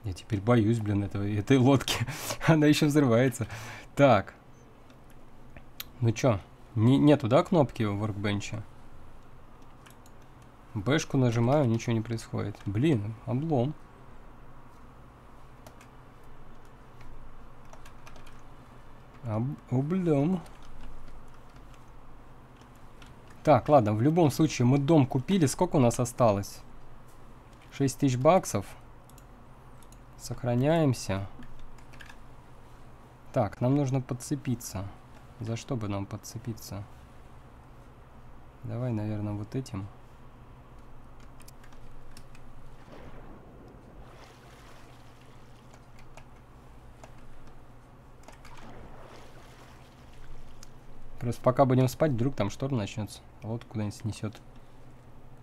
Я теперь боюсь, блин, этого, этой лодки. [laughs] Она еще взрывается. Так. Ну чё? Не, нету, да, кнопки в workbench? Бэшку нажимаю, ничего не происходит. Блин, облом. Об облом. Так, ладно, в любом случае мы дом купили. Сколько у нас осталось? 6 тысяч баксов. Сохраняемся. Так, нам нужно подцепиться. За что бы нам подцепиться? Давай, наверное, вот этим. Просто пока будем спать, вдруг там шторм начнется. Вот куда-нибудь снесет.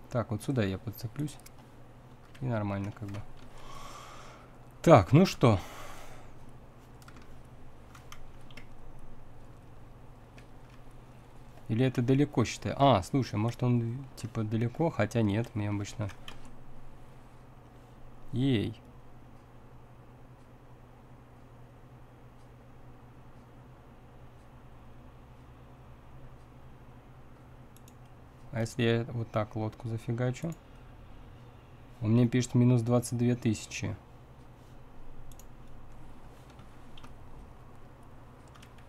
Так, вот сюда я подцеплюсь. И нормально как бы. Так, ну что. Или это далеко, считаю? А, слушай, может он типа далеко? Хотя нет, мне обычно... Ей. А если я вот так лодку зафигачу? Он мне пишет минус 22 тысячи.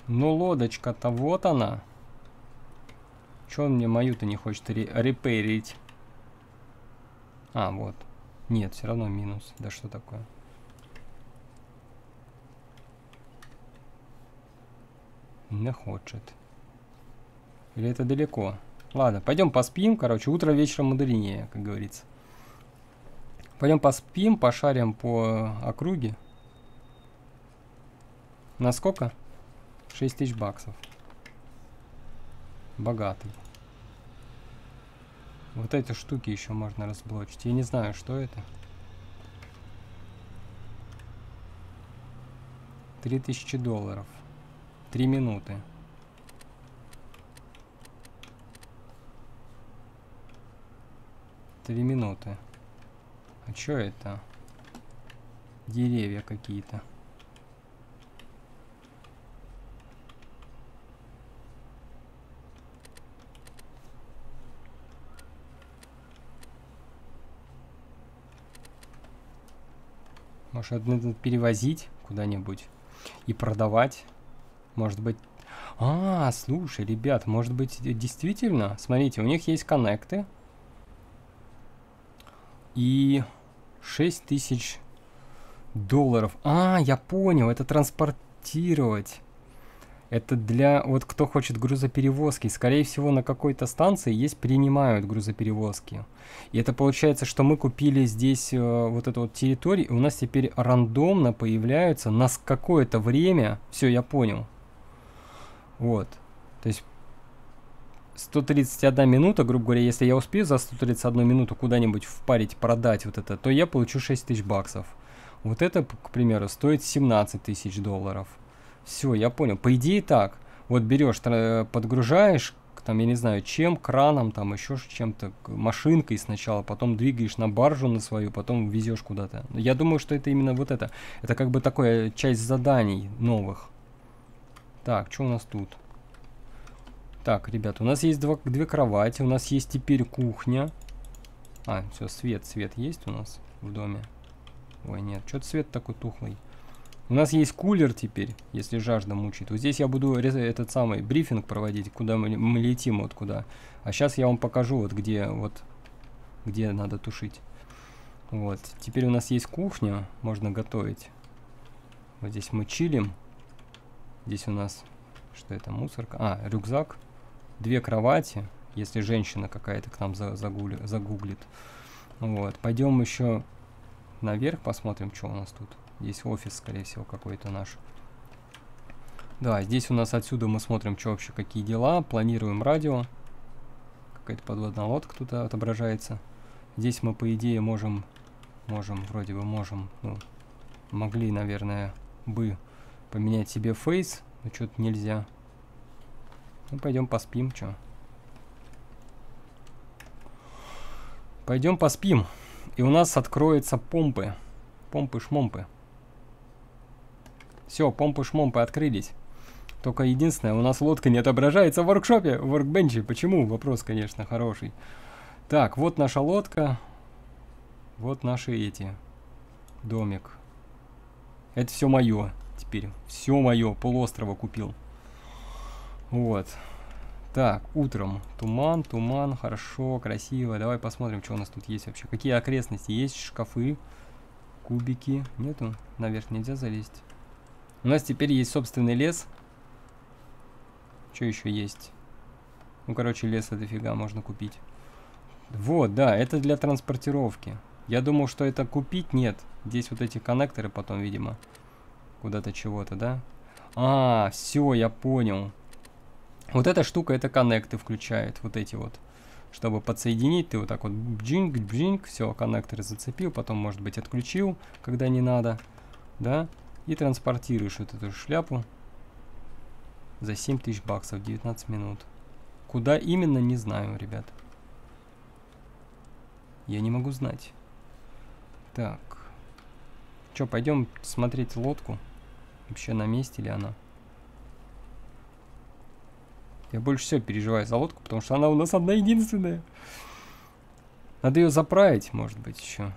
Ну, лодочка-то вот она. Чё он мне мою-то не хочет репейрить? А, вот. Нет, все равно минус. Да что такое? Не хочет. Или это далеко? Ладно, пойдем поспим. Короче, утро вечером мудренее, как говорится. Пойдем поспим, пошарим по округе. На сколько? 6 тысяч баксов. Богатый. Вот эти штуки еще можно разблочить. Я не знаю, что это. 3000 долларов. Три минуты. Три минуты. А что это? Деревья какие-то. Может, надо перевозить куда-нибудь и продавать? Может быть... А, слушай, ребят, может быть, действительно... Смотрите, у них есть коннекты. И 6 тысяч долларов. А, я понял, это транспортировать. Это для, вот кто хочет грузоперевозки, скорее всего на какой-то станции есть принимают грузоперевозки. И это получается, что мы купили здесь э, вот эту вот территорию, и у нас теперь рандомно появляются на какое-то время, все, я понял. Вот. То есть 131 минута, грубо говоря, если я успею за 131 минуту куда-нибудь впарить, продать вот это, то я получу 6 тысяч баксов. Вот это, к примеру, стоит 17 тысяч долларов. Все, я понял. По идее так. Вот берешь, подгружаешь, там, я не знаю, чем, краном, там, еще чем-то, машинкой сначала, потом двигаешь на баржу на свою, потом везешь куда-то. Я думаю, что это именно вот это. Это как бы такое часть заданий новых. Так, что у нас тут? Так, ребят, у нас есть два, две кровати, у нас есть теперь кухня. А, все, свет, свет есть у нас в доме. Ой, нет, что-то свет такой тухлый. У нас есть кулер теперь, если жажда мучает. Вот здесь я буду этот самый брифинг проводить, куда мы, мы летим, вот куда. А сейчас я вам покажу, вот где, вот, где надо тушить. Вот, теперь у нас есть кухня, можно готовить. Вот здесь мы чилим. Здесь у нас, что это, мусорка? А, рюкзак две кровати, если женщина какая-то к нам за, загуглит. Вот. Пойдем еще наверх посмотрим, что у нас тут. Здесь офис, скорее всего, какой-то наш. Да, здесь у нас отсюда мы смотрим, что вообще, какие дела. Планируем радио. Какая-то подводная лодка тут отображается. Здесь мы, по идее, можем... Можем, вроде бы можем, ну, могли, наверное, бы поменять себе фейс, но что-то нельзя. Ну, пойдем поспим, чё. Пойдем поспим. И у нас откроются помпы. Помпы-шмомпы. Все, помпы-шмомпы открылись. Только единственное, у нас лодка не отображается в воркшопе, в воркбенче. Почему? Вопрос, конечно, хороший. Так, вот наша лодка. Вот наши эти. Домик. Это все мое теперь. Все мое. Полуострова купил. Вот. Так, утром. Туман, туман. Хорошо, красиво. Давай посмотрим, что у нас тут есть вообще. Какие окрестности? Есть шкафы, кубики. Нету? Наверх нельзя залезть. У нас теперь есть собственный лес. Что еще есть? Ну, короче, леса дофига можно купить. Вот, да, это для транспортировки. Я думал, что это купить. Нет. Здесь вот эти коннекторы потом, видимо, куда-то чего-то, да? А, все, я понял. Вот эта штука, это коннекты включает. Вот эти вот. Чтобы подсоединить, ты вот так вот бджинг, бджинг, все, коннекторы зацепил, потом, может быть, отключил, когда не надо, да? И транспортируешь вот эту шляпу за 7 тысяч баксов 19 минут. Куда именно, не знаю, ребят. Я не могу знать. Так. Че, пойдем смотреть лодку? Вообще на месте ли она? Я больше всего переживаю за лодку, потому что она у нас одна единственная. Надо ее заправить, может быть, еще.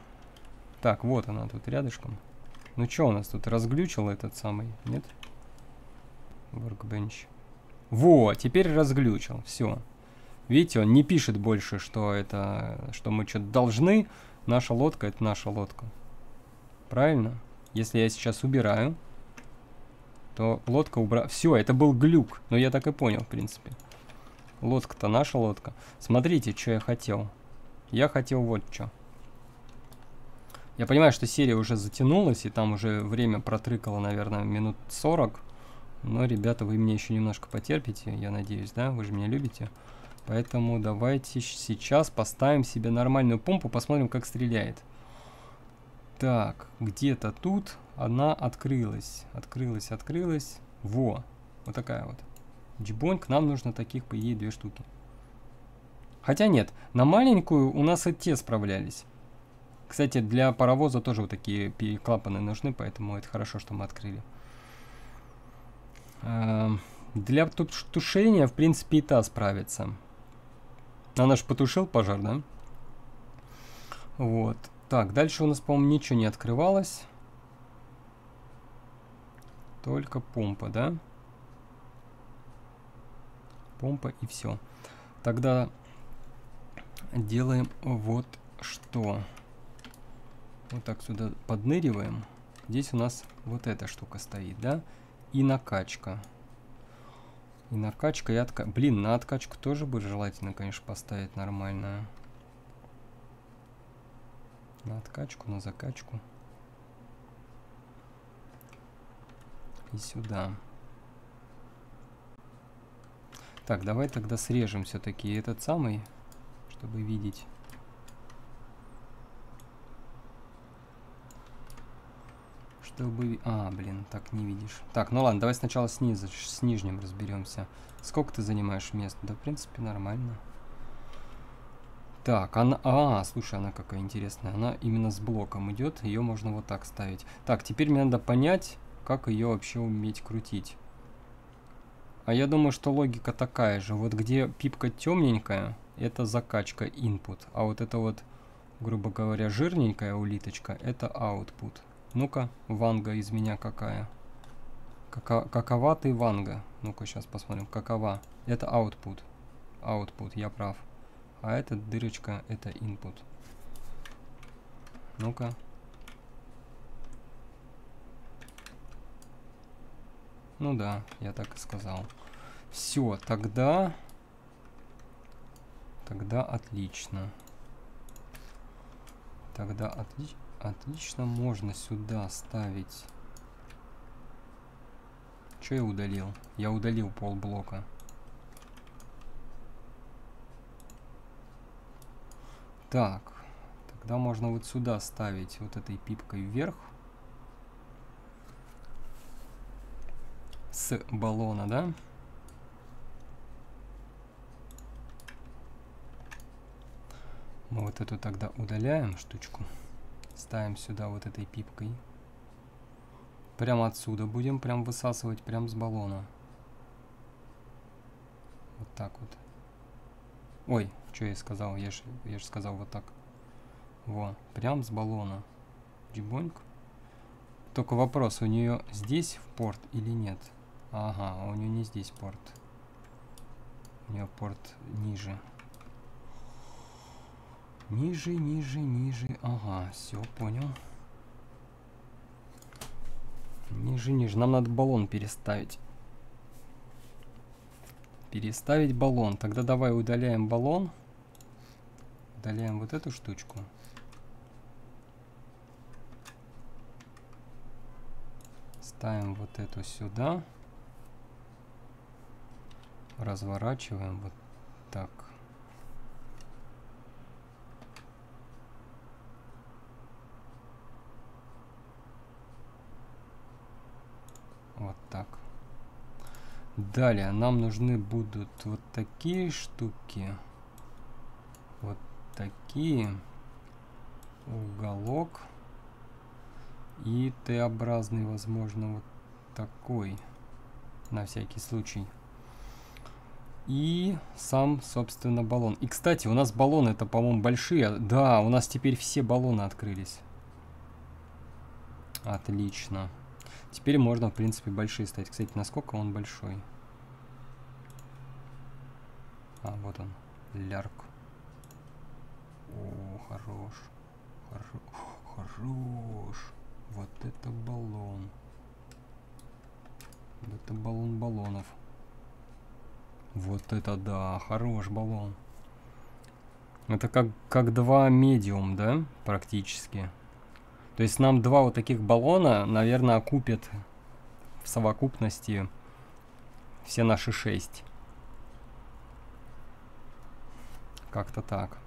Так, вот она тут рядышком. Ну что у нас тут разглючил этот самый, нет? Workbench. Во, теперь разглючил. Все. Видите, он не пишет больше, что это, что мы что-то должны. Наша лодка это наша лодка. Правильно? Если я сейчас убираю, то лодка убрала. Все, это был глюк. Но я так и понял, в принципе. Лодка-то наша лодка. Смотрите, что я хотел. Я хотел вот что. Я понимаю, что серия уже затянулась, и там уже время протрыкало, наверное, минут 40. Но, ребята, вы мне еще немножко потерпите, я надеюсь, да? Вы же меня любите. Поэтому давайте сейчас поставим себе нормальную помпу, посмотрим, как стреляет. Так, где-то тут она открылась. Открылась, открылась. Во, вот такая вот. Джибоньк, нам нужно таких, по идее, две штуки. Хотя нет, на маленькую у нас и те справлялись. Кстати, для паровоза тоже вот такие клапаны нужны, поэтому это хорошо, что мы открыли. Эм, для тушения, в принципе, и та справится. Она же потушил пожар, да? Вот. Так, дальше у нас, по-моему, ничего не открывалось. Только помпа, да? Помпа и все. Тогда делаем вот что. Вот так сюда подныриваем. Здесь у нас вот эта штука стоит, да? и накачка. И накачка, и откачка. Блин, на откачку тоже бы желательно, конечно, поставить нормальную. На откачку, на закачку. И сюда. Так, давай тогда срежем все-таки этот самый, чтобы видеть. Чтобы... А, блин, так не видишь. Так, ну ладно, давай сначала снизу, с нижним разберемся. Сколько ты занимаешь места? Да, в принципе, нормально. Так, она... А, слушай, она какая интересная. Она именно с блоком идет. Ее можно вот так ставить. Так, теперь мне надо понять, как ее вообще уметь крутить. А я думаю, что логика такая же. Вот где пипка темненькая, это закачка input. А вот это вот, грубо говоря, жирненькая улиточка, это output. Ну-ка, ванга из меня какая? Кака какова ты ванга? Ну-ка, сейчас посмотрим. Какова? Это output. Output, я прав. А эта дырочка, это input. Ну-ка. Ну да, я так и сказал. Все, тогда... Тогда отлично. Тогда отлично. Отлично, можно сюда ставить. Что я удалил? Я удалил полблока. Так, тогда можно вот сюда ставить вот этой пипкой вверх. С баллона, да? Мы вот эту тогда удаляем штучку. Ставим сюда вот этой пипкой. Прямо отсюда будем прям высасывать, прям с баллона. так вот. Ой, что я сказал? Я же я ж сказал вот так. Во, прям с баллона. Джибоньк. Только вопрос, у нее здесь в порт или нет? Ага, а у нее не здесь порт. У нее порт ниже. Ниже, ниже, ниже. Ага, все, понял. Ниже, ниже. Нам надо баллон переставить. Переставить баллон. Тогда давай удаляем баллон. Удаляем вот эту штучку. Ставим вот эту сюда. Разворачиваем вот так. Вот так. Далее нам нужны будут вот такие штуки. Вот такие. Уголок. И Т-образный, возможно, вот такой. На всякий случай. И сам, собственно, баллон. И, кстати, у нас баллоны это, по-моему, большие. Да, у нас теперь все баллоны открылись. Отлично. Теперь можно, в принципе, большие ставить. Кстати, насколько он большой? А, вот он. Лярк. О, хорош. Хоро хорош. Вот это баллон. Это баллон баллонов. Вот это да, хорош баллон. Это как, как два медиум, да, практически. То есть нам два вот таких баллона, наверное, окупят в совокупности все наши шесть. Как-то так.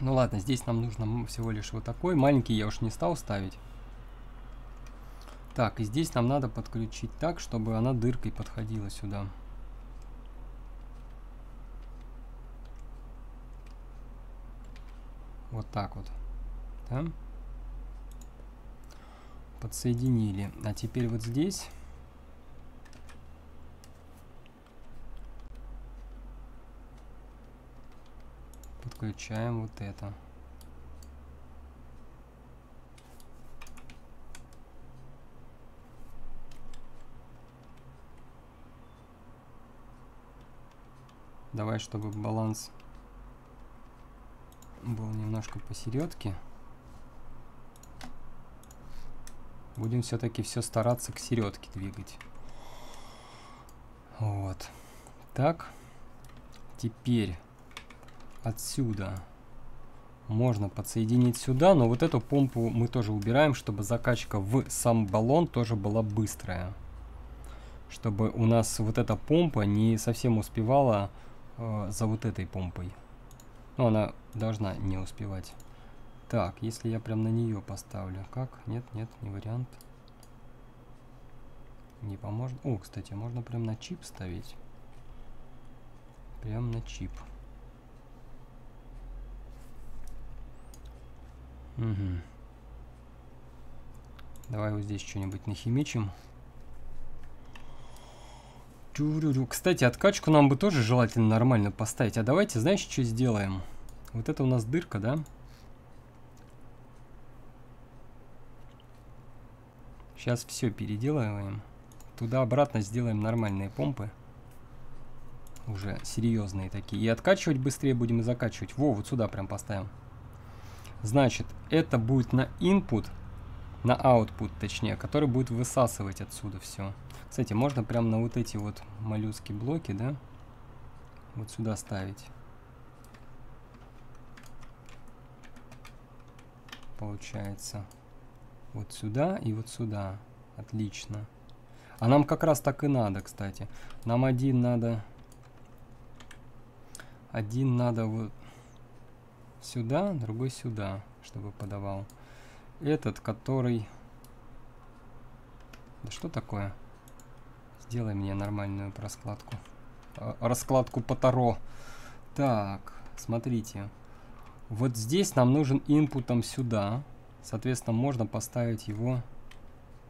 Ну ладно, здесь нам нужно всего лишь вот такой. Маленький я уж не стал ставить. Так, и здесь нам надо подключить так, чтобы она дыркой подходила сюда. Вот так вот. Да? Подсоединили. А теперь вот здесь подключаем вот это. Давай, чтобы баланс был немножко посередке. Будем все-таки все стараться к середке двигать. Вот. Так. Теперь отсюда можно подсоединить сюда, но вот эту помпу мы тоже убираем, чтобы закачка в сам баллон тоже была быстрая. Чтобы у нас вот эта помпа не совсем успевала э, за вот этой помпой. Но она должна не успевать. Так, если я прям на нее поставлю. Как? Нет, нет, не вариант. Не поможет. О, кстати, можно прям на чип ставить. Прям на чип. Угу. Давай вот здесь что-нибудь нахимичим. Кстати, откачку нам бы тоже желательно нормально поставить. А давайте, знаешь, что сделаем? Вот это у нас дырка, да? Да. Сейчас все переделываем. Туда-обратно сделаем нормальные помпы. Уже серьезные такие. И откачивать быстрее будем и закачивать. Во, вот сюда прям поставим. Значит, это будет на input, на output точнее, который будет высасывать отсюда все. Кстати, можно прям на вот эти вот моллюски блоки, да, вот сюда ставить. Получается. Вот сюда и вот сюда. Отлично. А нам как раз так и надо, кстати. Нам один надо... Один надо вот сюда, другой сюда, чтобы подавал. Этот, который... Да что такое? Сделай мне нормальную раскладку. А, раскладку по Таро. Так, смотрите. Вот здесь нам нужен инпутом сюда. Соответственно, можно поставить его...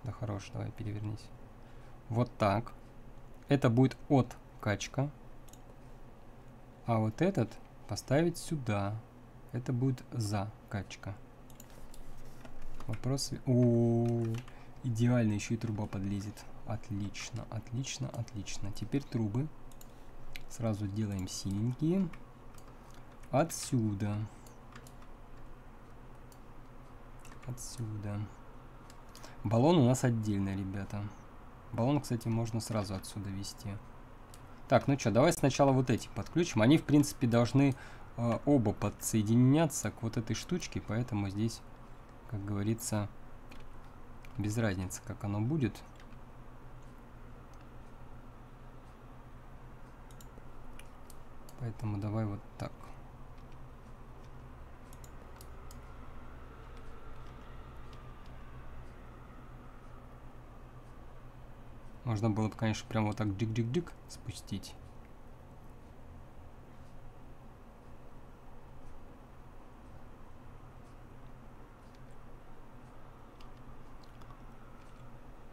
Да хорош, давай перевернись. Вот так. Это будет от качка. А вот этот поставить сюда. Это будет закачка. Вопрос... О, идеально, еще и труба подлезет. Отлично, отлично, отлично. Теперь трубы. Сразу делаем синенькие. Отсюда. Отсюда. Баллон у нас отдельно, ребята. Баллон, кстати, можно сразу отсюда вести. Так, ну что, давай сначала вот эти подключим. Они, в принципе, должны э, оба подсоединяться к вот этой штучке, поэтому здесь, как говорится, без разницы, как оно будет. Поэтому давай вот так. Можно было бы, конечно, прям вот так дик-дик-дик спустить.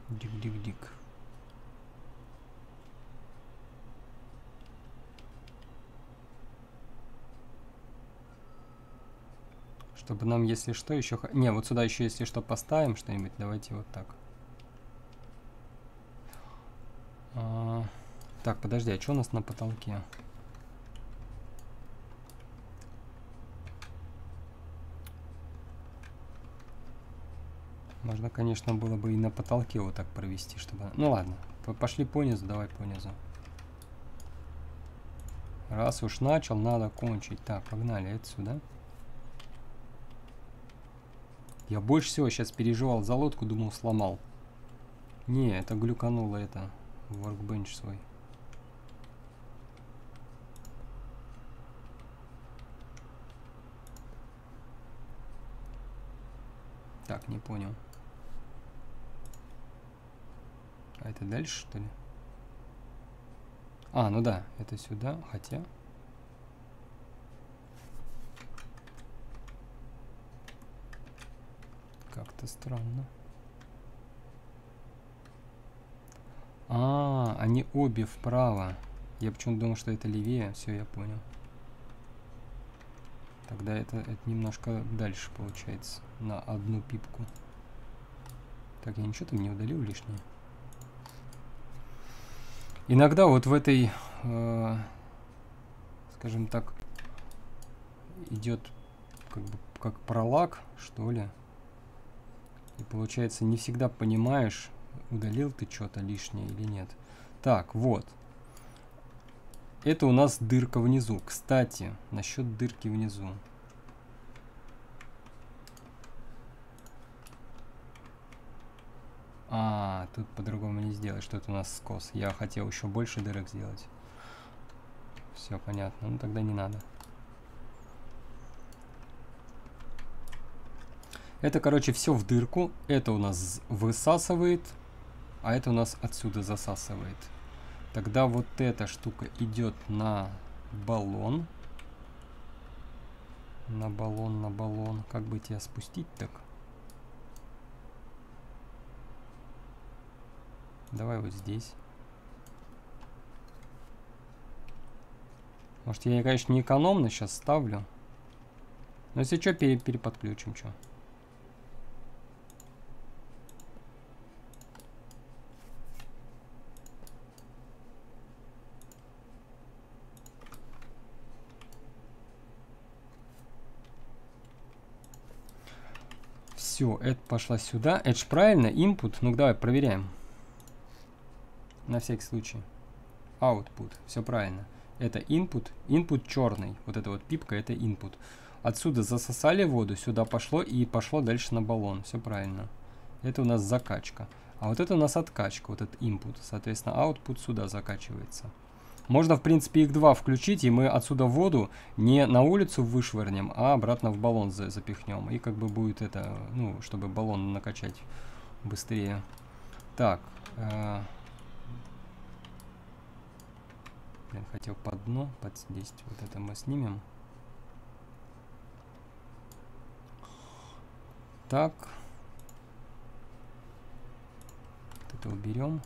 Дик-дик-дик. Чтобы нам, если что, еще... Не, вот сюда еще, если что, поставим что-нибудь. Давайте вот так. А, так, подожди, а что у нас на потолке? Можно, конечно, было бы и на потолке вот так провести, чтобы... Ну ладно, пошли понизу, давай понизу. Раз уж начал, надо кончить. Так, погнали отсюда. Я больше всего сейчас переживал за лодку, думал, сломал. Не, это глюкануло это workbench свой. Так, не понял. А это дальше, что ли? А, ну да, это сюда, хотя... Как-то странно. А, они обе вправо. Я почему-то думал, что это левее. Все, я понял. Тогда это, это немножко дальше получается. На одну пипку. Так, я ничего там не удалил лишнее. Иногда вот в этой, э, скажем так, идет как бы как пролаг, что ли. И получается не всегда понимаешь, удалил ты что-то лишнее или нет. Так, вот. Это у нас дырка внизу. Кстати, насчет дырки внизу. А, тут по-другому не сделать, что это у нас скос. Я хотел еще больше дырок сделать. Все понятно. Ну тогда не надо. Это, короче, все в дырку. Это у нас высасывает а это у нас отсюда засасывает. Тогда вот эта штука идет на баллон. На баллон, на баллон. Как бы тебя спустить так? Давай вот здесь. Может, я, конечно, не экономно сейчас ставлю. Но если что, переподключим, что. Все, это пошла сюда. Это же правильно, input. Ну давай проверяем. На всякий случай. Output. Все правильно. Это input. Input черный. Вот эта вот пипка, это input. Отсюда засосали воду, сюда пошло и пошло дальше на баллон. Все правильно. Это у нас закачка. А вот это у нас откачка, вот этот input. Соответственно, output сюда закачивается. Можно, в принципе, их два включить, и мы отсюда воду не на улицу вышвырнем, а обратно в баллон за запихнем. И как бы будет это, ну, чтобы баллон накачать быстрее. Так. Э Блин, хотел под дно, под 10. Вот это мы снимем. Так. Вот это уберем.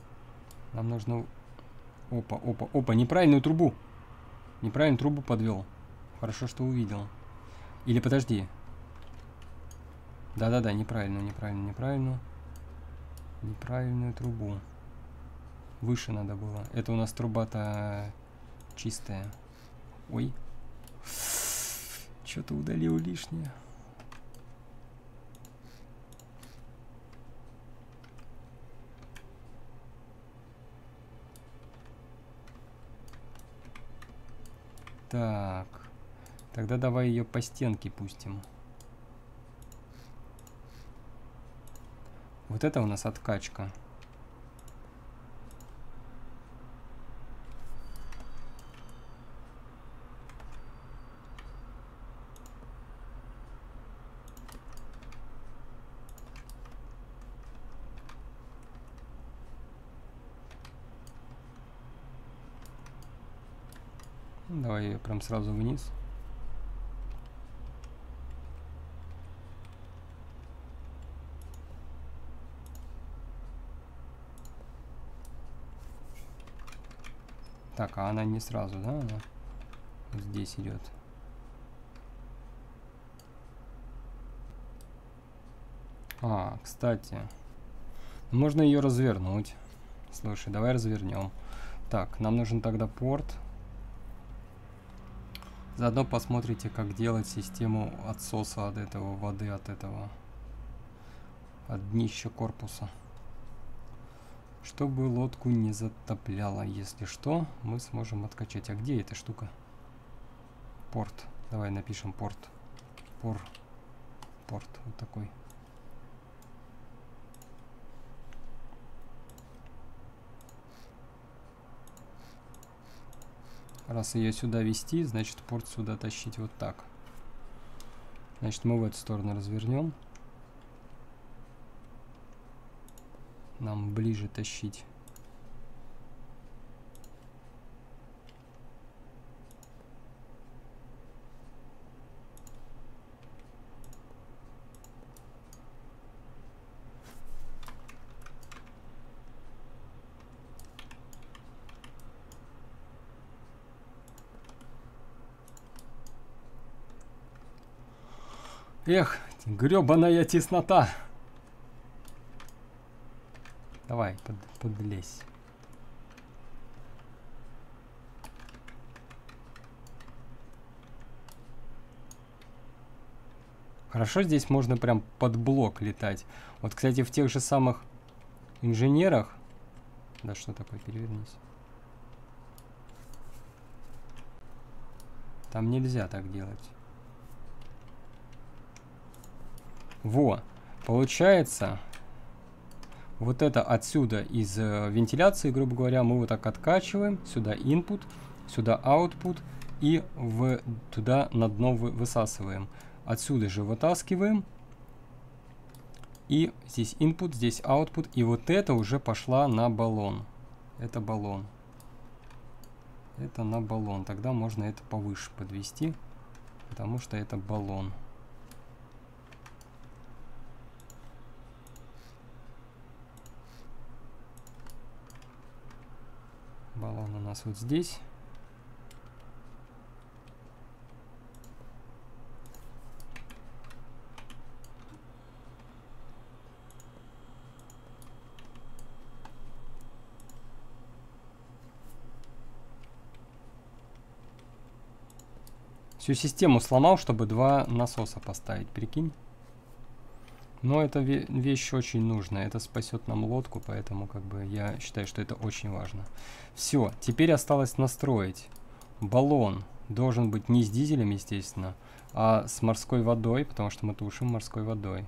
Нам нужно Опа, опа, опа, неправильную трубу. Неправильно трубу подвел. Хорошо, что увидел. Или подожди. Да-да-да, неправильно, неправильно, неправильно. Неправильную трубу. Выше надо было. Это у нас труба-то чистая. Ой. Что-то удалил лишнее. Так. Тогда давай ее по стенке пустим. Вот это у нас откачка. Давай ее прям сразу вниз. Так, а она не сразу, да? Она здесь идет. А, кстати. Можно ее развернуть. Слушай, давай развернем. Так, нам нужен тогда порт. Заодно посмотрите, как делать систему отсоса от этого воды, от этого, от днища корпуса. Чтобы лодку не затопляло, если что, мы сможем откачать. А где эта штука? Порт. Давай напишем порт. Пор. Порт. Вот такой. Раз ее сюда вести, значит порт сюда тащить вот так. Значит мы в эту сторону развернем. Нам ближе тащить. Эх, гребаная теснота. Давай, под, подлезь. Хорошо, здесь можно прям под блок летать. Вот, кстати, в тех же самых инженерах... Да что такое, перевернись. Там нельзя так делать. Во, получается, вот это отсюда из э, вентиляции, грубо говоря, мы вот так откачиваем. Сюда input, сюда output и в, туда на дно вы, высасываем. Отсюда же вытаскиваем. И здесь input, здесь output. И вот это уже пошла на баллон. Это баллон. Это на баллон. Тогда можно это повыше подвести, потому что это баллон. Баллон у нас вот здесь. Всю систему сломал, чтобы два насоса поставить, прикинь. Но эта вещь очень нужная, это спасет нам лодку, поэтому как бы я считаю, что это очень важно. Все, теперь осталось настроить. Баллон должен быть не с дизелем, естественно, а с морской водой, потому что мы тушим морской водой.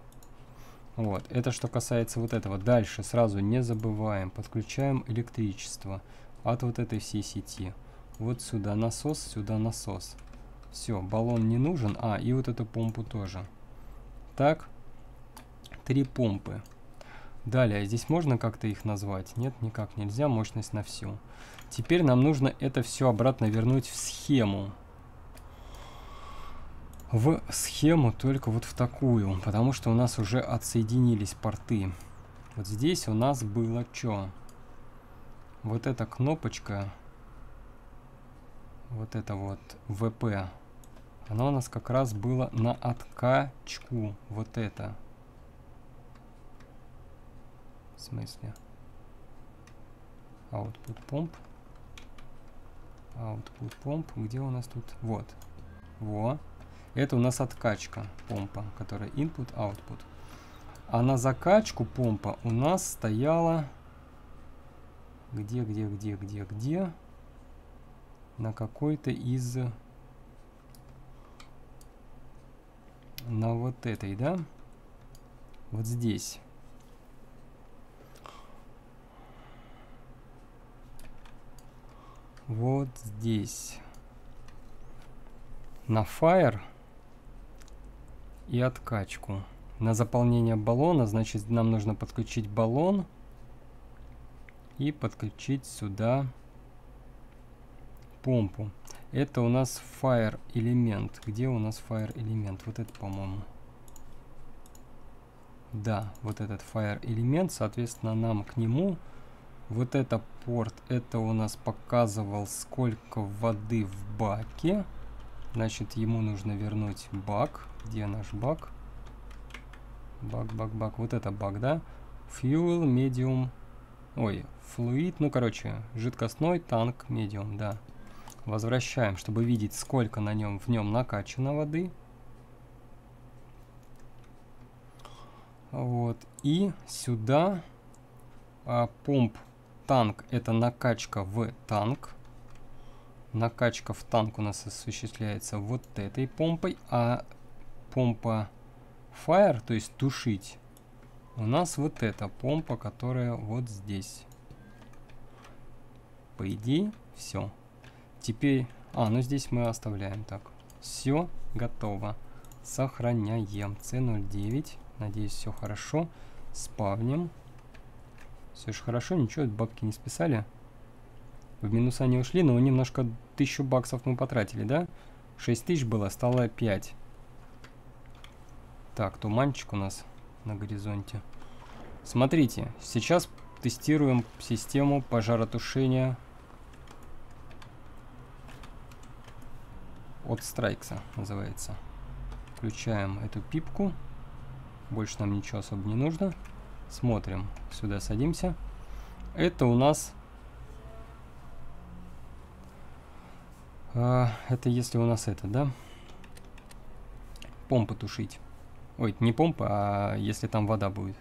Вот, это что касается вот этого. Дальше сразу не забываем, подключаем электричество от вот этой всей сети. Вот сюда насос, сюда насос. Все, баллон не нужен. А, и вот эту помпу тоже. Так, три помпы. Далее, здесь можно как-то их назвать? Нет, никак нельзя, мощность на всю. Теперь нам нужно это все обратно вернуть в схему. В схему только вот в такую, потому что у нас уже отсоединились порты. Вот здесь у нас было что? Вот эта кнопочка, вот вот это вот ВП, оно у нас как раз было на откачку. Вот это. В смысле? Output помп. Output помп. Где у нас тут? Вот. Во. Это у нас откачка помпа, которая input, output. А на закачку помпа у нас стояла... Где, где, где, где, где? На какой-то из... На вот этой, да? Вот здесь. Вот здесь. На Fire и откачку. На заполнение баллона, значит, нам нужно подключить баллон и подключить сюда помпу. Это у нас Fire элемент. Где у нас Fire элемент? Вот это, по-моему. Да, вот этот Fire элемент, соответственно, нам к нему вот это порт, это у нас показывал, сколько воды в баке. Значит, ему нужно вернуть бак. Где наш бак? Бак, бак, бак. Вот это бак, да? Fuel, medium. Ой, fluid. Ну, короче, жидкостной танк, medium, да. Возвращаем, чтобы видеть, сколько на нем в нем накачано воды. Вот. И сюда а, помп танк это накачка в танк. Накачка в танк у нас осуществляется вот этой помпой, а помпа fire, то есть тушить, у нас вот эта помпа, которая вот здесь. По идее, все. Теперь, а, ну здесь мы оставляем так. Все готово. Сохраняем C09. Надеюсь, все хорошо. Спавним. Все же хорошо, ничего, бабки не списали. В минуса не ушли, но немножко тысячу баксов мы потратили, да? 6 тысяч было, стало 5. Так, туманчик у нас на горизонте. Смотрите, сейчас тестируем систему пожаротушения от Страйкса, называется. Включаем эту пипку. Больше нам ничего особо не нужно. Смотрим. Сюда садимся. Это у нас... А, это если у нас это, да? Помпа тушить. Ой, не помпа, а если там вода будет.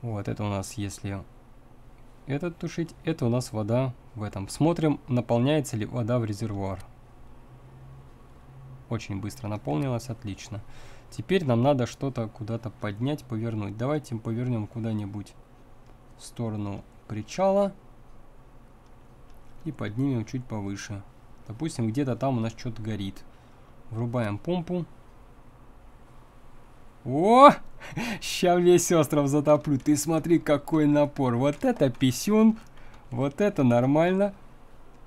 Вот, это у нас если этот тушить, это у нас вода в этом. Смотрим, наполняется ли вода в резервуар. Очень быстро наполнилась, отлично. Теперь нам надо что-то куда-то поднять, повернуть. Давайте повернем куда-нибудь в сторону причала. И поднимем чуть повыше. Допустим, где-то там у нас что-то горит. Врубаем помпу. О! [laughs] Сейчас весь остров затоплю. Ты смотри, какой напор. Вот это писюн. Вот это нормально.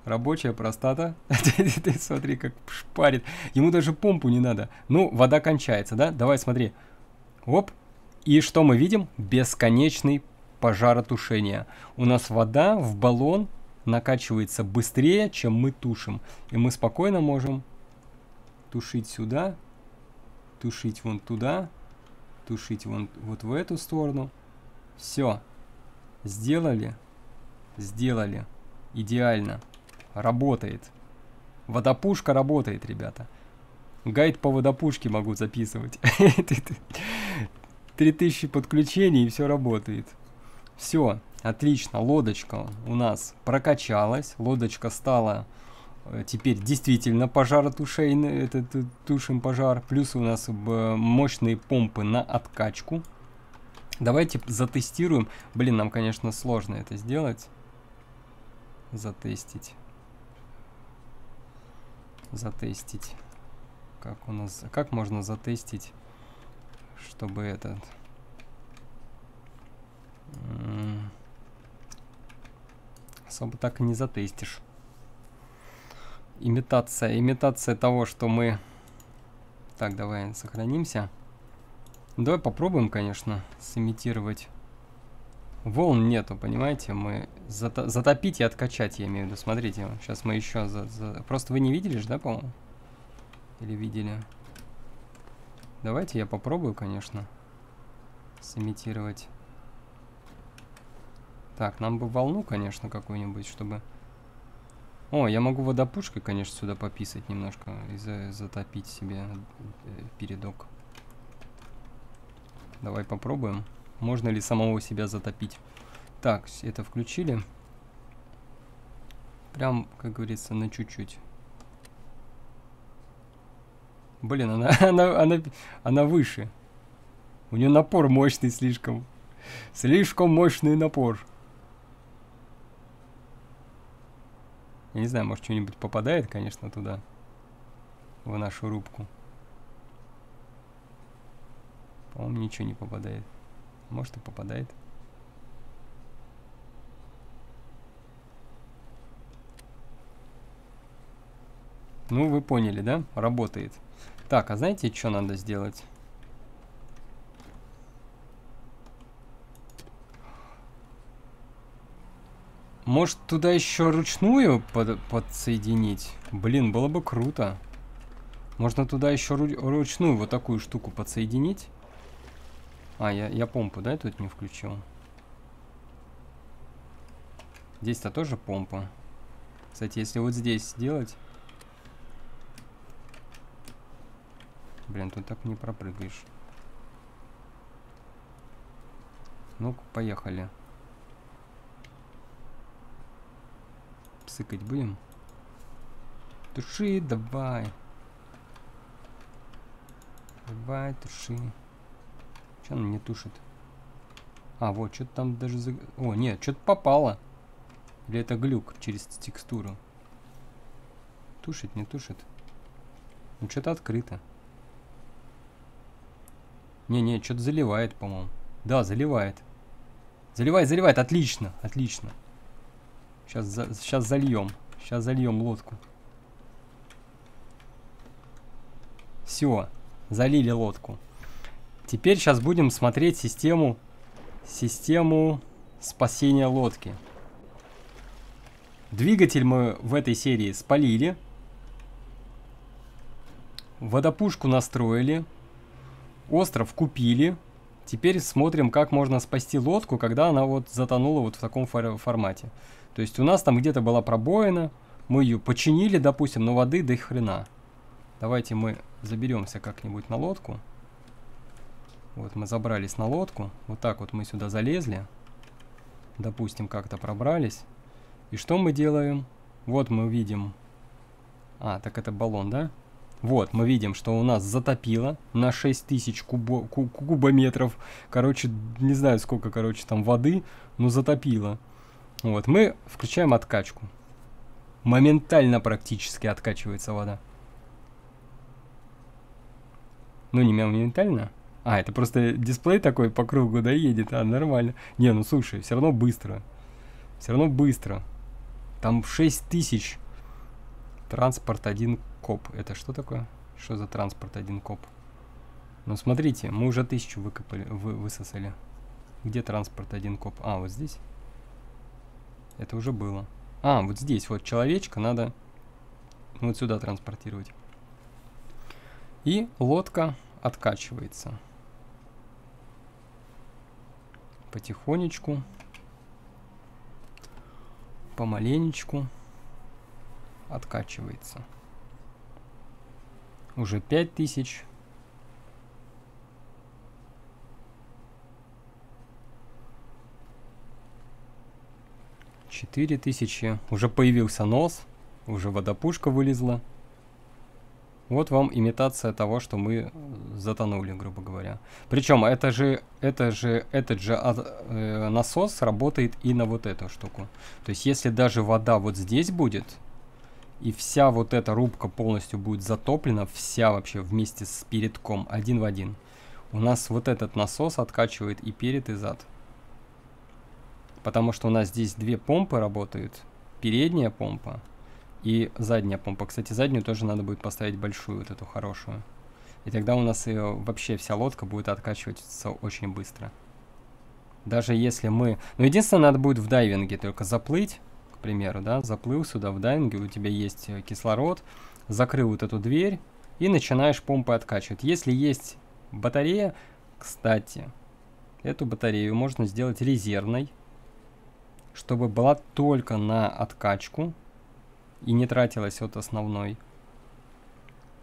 Рабочая простата. [laughs] Смотри, как шпарит. Ему даже помпу не надо. Ну, вода кончается, да? Давай, смотри. Оп. И что мы видим? Бесконечный пожаротушение. У нас вода в баллон накачивается быстрее, чем мы тушим. И мы спокойно можем тушить сюда, тушить вон туда, тушить вон вот в эту сторону. Все. Сделали. Сделали. Идеально. Работает. Водопушка работает, ребята. Гайд по водопушке могу записывать. [laughs] 3000 подключений и все работает. Все, отлично. Лодочка у нас прокачалась. Лодочка стала э, теперь действительно пожаротушейный, это тушим пожар. Плюс у нас мощные помпы на откачку. Давайте затестируем. Блин, нам, конечно, сложно это сделать. Затестить затестить. Как у нас, как можно затестить, чтобы этот... Особо так и не затестишь. Имитация, имитация того, что мы... Так, давай сохранимся. Давай попробуем, конечно, сымитировать Волн нету, понимаете? Мы зато затопить и откачать, я имею в виду. Смотрите, сейчас мы еще... За за Просто вы не видели же, да, по-моему? Или видели? Давайте я попробую, конечно, сымитировать. Так, нам бы волну, конечно, какую-нибудь, чтобы... О, я могу водопушкой, конечно, сюда пописать немножко и за затопить себе э, передок. Давай попробуем. Можно ли самого себя затопить? Так, это включили. Прям, как говорится, на чуть-чуть. Блин, она, [laughs] она, она, она выше. У нее напор мощный слишком. Слишком мощный напор. Я не знаю, может что-нибудь попадает, конечно, туда. В нашу рубку. По-моему, ничего не попадает. Может и попадает. Ну, вы поняли, да? Работает. Так, а знаете, что надо сделать? Может, туда еще ручную под подсоединить? Блин, было бы круто. Можно туда еще ру ручную вот такую штуку подсоединить. А, я, я помпу, да, тут не включил? Здесь-то тоже помпа. Кстати, если вот здесь сделать... Блин, тут так не пропрыгаешь. Ну, поехали. Псыкать будем? Туши, давай. Давай, туши. Че она не тушит? А, вот, что-то там даже... За... О, нет, что-то попало. Или это глюк через текстуру? Тушит, не тушит? Ну, что-то открыто. Не-не, что-то заливает, по-моему. Да, заливает. Заливает, заливает, отлично, отлично. Сейчас, за, сейчас зальем. Сейчас зальем лодку. Все, залили лодку. Теперь сейчас будем смотреть систему, систему спасения лодки. Двигатель мы в этой серии спалили. Водопушку настроили. Остров купили. Теперь смотрим, как можно спасти лодку, когда она вот затонула вот в таком фор формате. То есть у нас там где-то была пробоина, мы ее починили, допустим, но воды до хрена. Давайте мы заберемся как-нибудь на лодку. Вот мы забрались на лодку. Вот так вот мы сюда залезли. Допустим, как-то пробрались. И что мы делаем? Вот мы видим... А, так это баллон, да? Вот, мы видим, что у нас затопило на 6000 кубо, куб, кубометров. Короче, не знаю сколько, короче, там воды, но затопило. Вот, мы включаем откачку. Моментально практически откачивается вода. Ну, не моментально, а, это просто дисплей такой по кругу, да, едет, а, нормально. Не, ну слушай, все равно быстро. Все равно быстро. Там 6 тысяч. Транспорт один коп. Это что такое? Что за транспорт один коп? Ну смотрите, мы уже тысячу выкопали, вы, высосали. Где транспорт один коп? А, вот здесь. Это уже было. А, вот здесь вот человечка надо вот сюда транспортировать. И лодка откачивается потихонечку, помаленечку откачивается. Уже 5000. Четыре тысячи. Уже появился нос. Уже водопушка вылезла. Вот вам имитация того, что мы затонули, грубо говоря. Причем это же, это же, этот же э, насос работает и на вот эту штуку. То есть если даже вода вот здесь будет, и вся вот эта рубка полностью будет затоплена, вся вообще вместе с передком, один в один, у нас вот этот насос откачивает и перед, и зад. Потому что у нас здесь две помпы работают. Передняя помпа и задняя помпа. Кстати, заднюю тоже надо будет поставить большую, вот эту хорошую. И тогда у нас ее вообще вся лодка будет откачиваться очень быстро. Даже если мы... Ну, единственное, надо будет в дайвинге только заплыть, примеру, да, заплыл сюда в дайвинге, у тебя есть э, кислород, закрыл вот эту дверь и начинаешь помпой откачивать. Если есть батарея, кстати, эту батарею можно сделать резервной, чтобы была только на откачку и не тратилась от основной.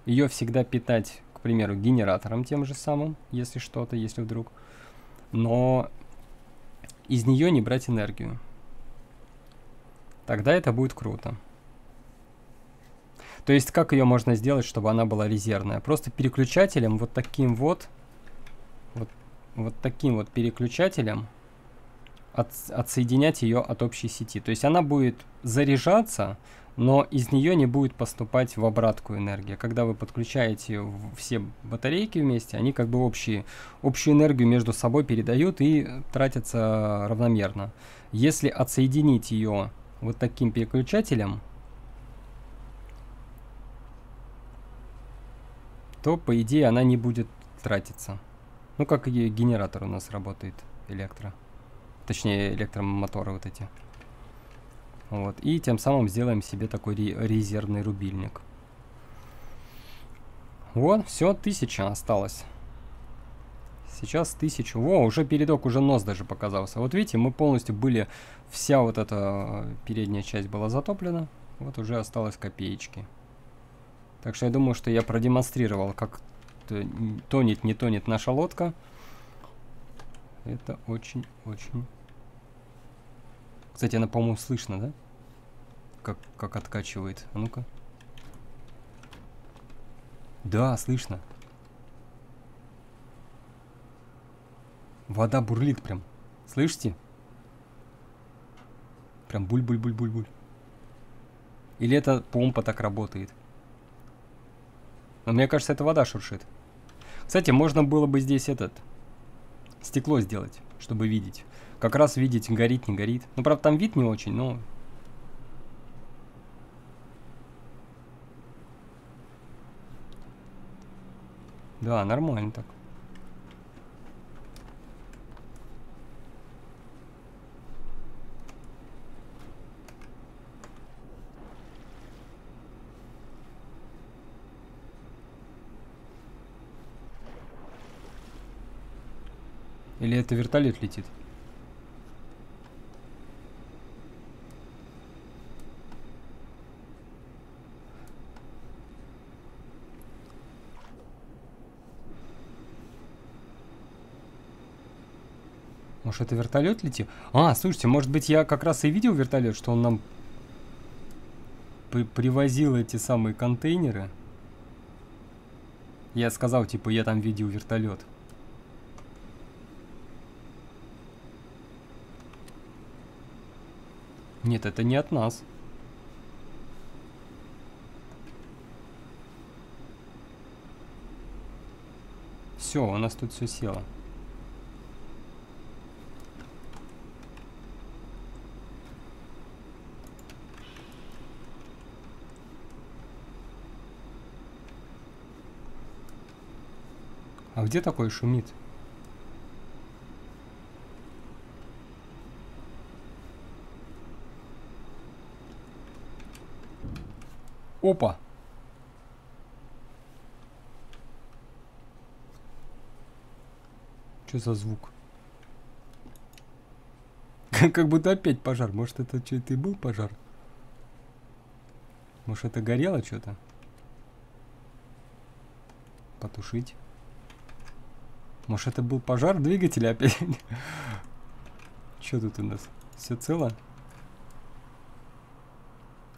Ее всегда питать, к примеру, генератором тем же самым, если что-то, если вдруг. Но из нее не брать энергию. Тогда это будет круто. То есть как ее можно сделать, чтобы она была резервная? Просто переключателем вот таким вот, вот, вот таким вот переключателем от, отсоединять ее от общей сети. То есть она будет заряжаться, но из нее не будет поступать в обратку энергия. Когда вы подключаете все батарейки вместе, они как бы общие, общую энергию между собой передают и тратятся равномерно. Если отсоединить ее вот таким переключателем, то по идее она не будет тратиться. Ну как и генератор у нас работает электро. Точнее электромоторы вот эти. Вот. И тем самым сделаем себе такой резервный рубильник. Вот, все, тысяча осталось. Сейчас тысячу. Во, уже передок, уже нос даже показался. Вот видите, мы полностью были, вся вот эта передняя часть была затоплена. Вот уже осталось копеечки. Так что я думаю, что я продемонстрировал, как тонет, не тонет наша лодка. Это очень-очень... Кстати, она, по-моему, слышно, да? как, как откачивает. А ну-ка. Да, слышно. Вода бурлит прям. Слышите? Прям буль-буль-буль-буль-буль. Или это помпа так работает? Но мне кажется, это вода шуршит. Кстати, можно было бы здесь этот стекло сделать, чтобы видеть. Как раз видеть, горит, не горит. Ну, правда, там вид не очень, но Да, нормально так. Или это вертолет летит? Может, это вертолет летит? А, слушайте, может быть, я как раз и видел вертолет, что он нам при привозил эти самые контейнеры. Я сказал, типа, я там видел вертолет. Нет, это не от нас. Все, у нас тут все село. А где такой шумит? Опа! Что за звук? [laughs] как будто опять пожар. Может это что-то и был пожар? Может это горело что-то? Потушить. Может, это был пожар двигателя опять? [laughs] Что тут у нас? Все цело?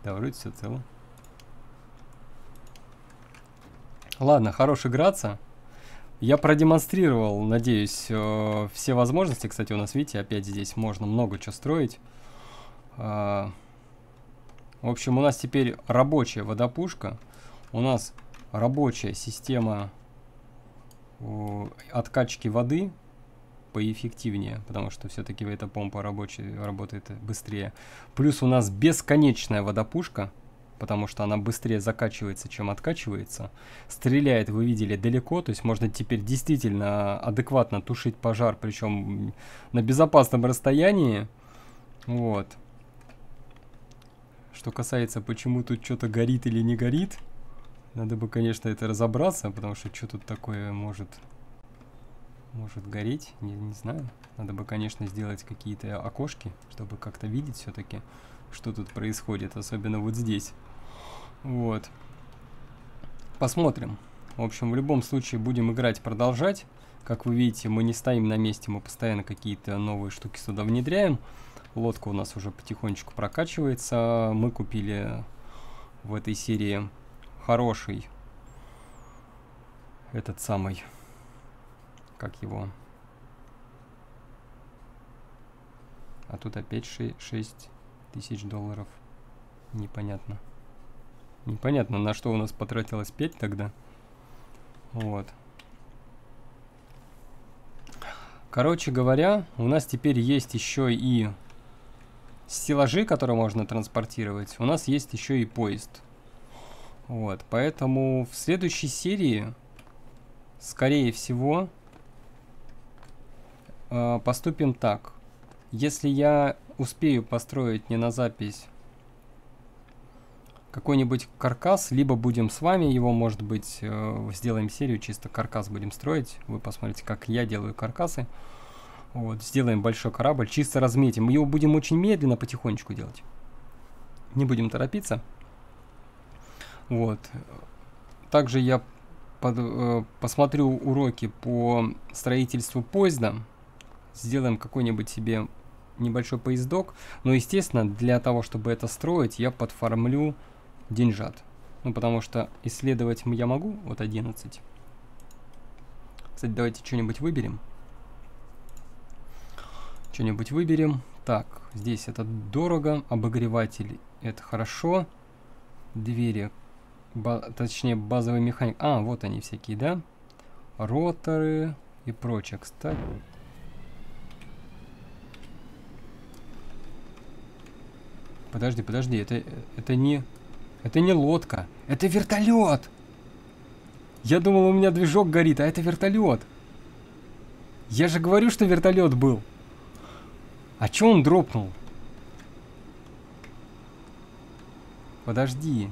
Да, вроде все цело. Ладно, хорош играться. Я продемонстрировал, надеюсь, э, все возможности. Кстати, у нас, видите, опять здесь можно много чего строить. Э, в общем, у нас теперь рабочая водопушка. У нас рабочая система откачки воды поэффективнее, потому что все-таки эта помпа рабочая, работает быстрее. Плюс у нас бесконечная водопушка, потому что она быстрее закачивается, чем откачивается. Стреляет, вы видели, далеко, то есть можно теперь действительно адекватно тушить пожар, причем на безопасном расстоянии. Вот. Что касается, почему тут что-то горит или не горит, надо бы, конечно, это разобраться, потому что что тут такое может, может гореть, не, не знаю. Надо бы, конечно, сделать какие-то окошки, чтобы как-то видеть все-таки, что тут происходит, особенно вот здесь. Вот. Посмотрим. В общем, в любом случае будем играть, продолжать. Как вы видите, мы не стоим на месте, мы постоянно какие-то новые штуки сюда внедряем. Лодка у нас уже потихонечку прокачивается. Мы купили в этой серии хороший этот самый, как его, а тут опять 6, 6 тысяч долларов, непонятно. Непонятно, на что у нас потратилось 5 тогда. Вот. Короче говоря, у нас теперь есть еще и стеллажи, которые можно транспортировать. У нас есть еще и поезд. Вот, поэтому в следующей серии, скорее всего, э, поступим так. Если я успею построить не на запись какой-нибудь каркас, либо будем с вами его, может быть, э, сделаем серию, чисто каркас будем строить. Вы посмотрите, как я делаю каркасы. Вот, сделаем большой корабль, чисто разметим. Его будем очень медленно, потихонечку делать. Не будем торопиться. Вот. Также я под, э, посмотрю уроки по строительству поезда. Сделаем какой-нибудь себе небольшой поездок. Но, естественно, для того, чтобы это строить, я подформлю деньжат. Ну, потому что исследовать я могу, вот 11. Кстати, давайте что-нибудь выберем. Что-нибудь выберем. Так, здесь это дорого, обогреватель это хорошо. Двери ба точнее базовый механик. А, вот они всякие, да? Роторы и прочее, кстати. Подожди, подожди, это, это не... Это не лодка, это вертолет! Я думал, у меня движок горит, а это вертолет. Я же говорю, что вертолет был. А чё он дропнул? Подожди.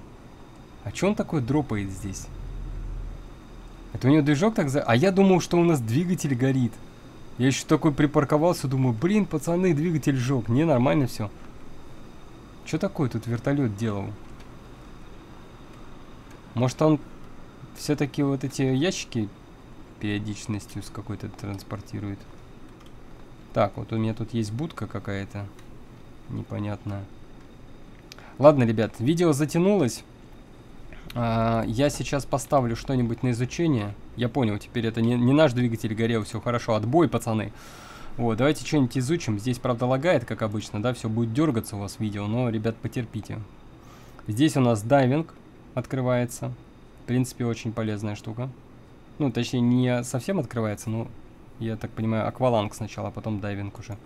А чё он такой дропает здесь? Это у него движок так за... А я думал, что у нас двигатель горит. Я еще такой припарковался, думаю, блин, пацаны, двигатель жег. Не, нормально все. Что такое тут вертолет делал? Может он все-таки вот эти ящики периодичностью с какой-то транспортирует? Так, вот у меня тут есть будка какая-то. Непонятная. Ладно, ребят, видео затянулось. А, я сейчас поставлю что-нибудь на изучение. Я понял, теперь это не, не наш двигатель горел, все хорошо. Отбой, пацаны. Вот, давайте что-нибудь изучим. Здесь, правда, лагает, как обычно, да, все будет дергаться у вас видео, но, ребят, потерпите. Здесь у нас дайвинг открывается. В принципе, очень полезная штука. Ну, точнее, не совсем открывается, но, я так понимаю, акваланг сначала, а потом дайвинг уже.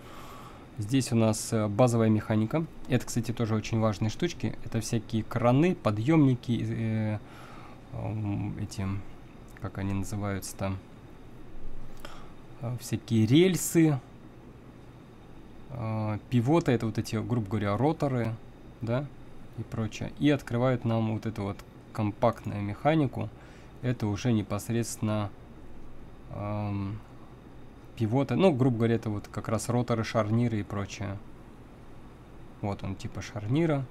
Здесь у нас э, базовая механика. Это, кстати, тоже очень важные штучки. Это всякие краны, подъемники, э, э, эти, как они называются там, э, всякие рельсы, э, пивоты, это вот эти, грубо говоря, роторы, да, и прочее. И открывают нам вот эту вот компактную механику. Это уже непосредственно эм, пивоты. Ну, грубо говоря, это вот как раз роторы, шарниры и прочее. Вот он типа шарнира.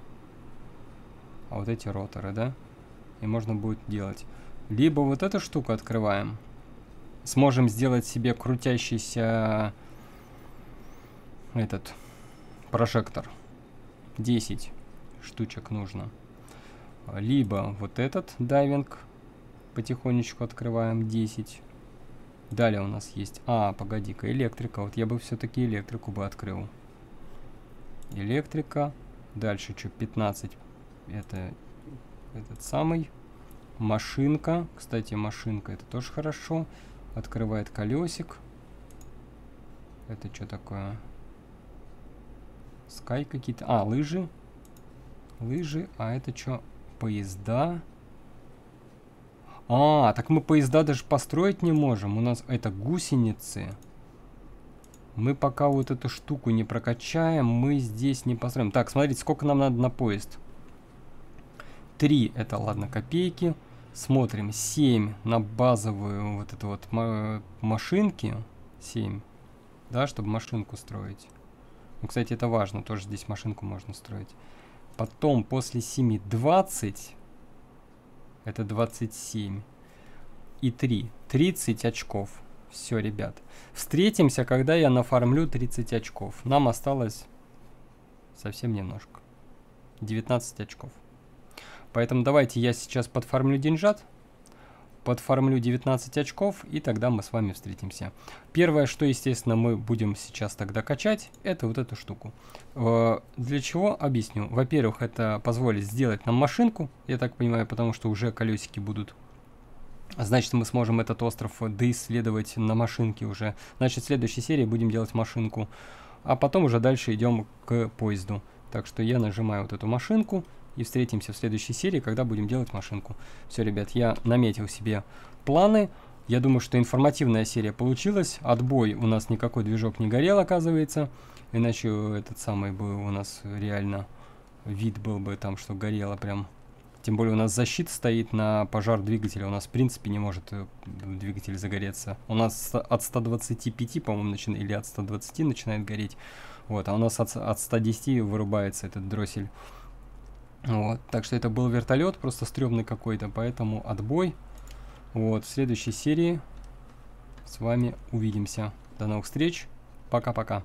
А вот эти роторы, да? И можно будет делать. Либо вот эту штуку открываем. Сможем сделать себе крутящийся этот прожектор. 10 штучек нужно. Либо вот этот дайвинг потихонечку открываем 10. Далее у нас есть... А, погоди-ка, электрика. Вот я бы все-таки электрику бы открыл. Электрика. Дальше что, 15. Это этот самый. Машинка. Кстати, машинка это тоже хорошо. Открывает колесик. Это что такое? Скай какие-то. А, лыжи. Лыжи. А это что? поезда. А, так мы поезда даже построить не можем. У нас это гусеницы. Мы пока вот эту штуку не прокачаем, мы здесь не построим. Так, смотрите, сколько нам надо на поезд. 3, это, ладно, копейки. Смотрим, 7 на базовую вот эту вот машинки. 7, да, чтобы машинку строить. Ну, кстати, это важно, тоже здесь машинку можно строить. Потом после 7 20. Это 27. И 3. 30 очков. Все, ребят. Встретимся, когда я нафармлю 30 очков. Нам осталось совсем немножко. 19 очков. Поэтому давайте я сейчас подфармлю деньжат. Подфармлю 19 очков, и тогда мы с вами встретимся. Первое, что, естественно, мы будем сейчас тогда качать, это вот эту штуку. Э, для чего? Объясню. Во-первых, это позволит сделать нам машинку, я так понимаю, потому что уже колесики будут Значит, мы сможем этот остров доисследовать на машинке уже. Значит, в следующей серии будем делать машинку. А потом уже дальше идем к поезду. Так что я нажимаю вот эту машинку. И встретимся в следующей серии, когда будем делать машинку. Все, ребят, я наметил себе планы. Я думаю, что информативная серия получилась. Отбой у нас никакой движок не горел, оказывается. Иначе этот самый бы у нас реально вид был бы там, что горело прям тем более у нас защита стоит на пожар двигателя. У нас в принципе не может э, двигатель загореться. У нас от 125, по-моему, начинает, или от 120 начинает гореть. Вот, а у нас от, от 110 вырубается этот дроссель. Вот, так что это был вертолет, просто стрёмный какой-то, поэтому отбой. Вот, в следующей серии с вами увидимся. До новых встреч. Пока-пока.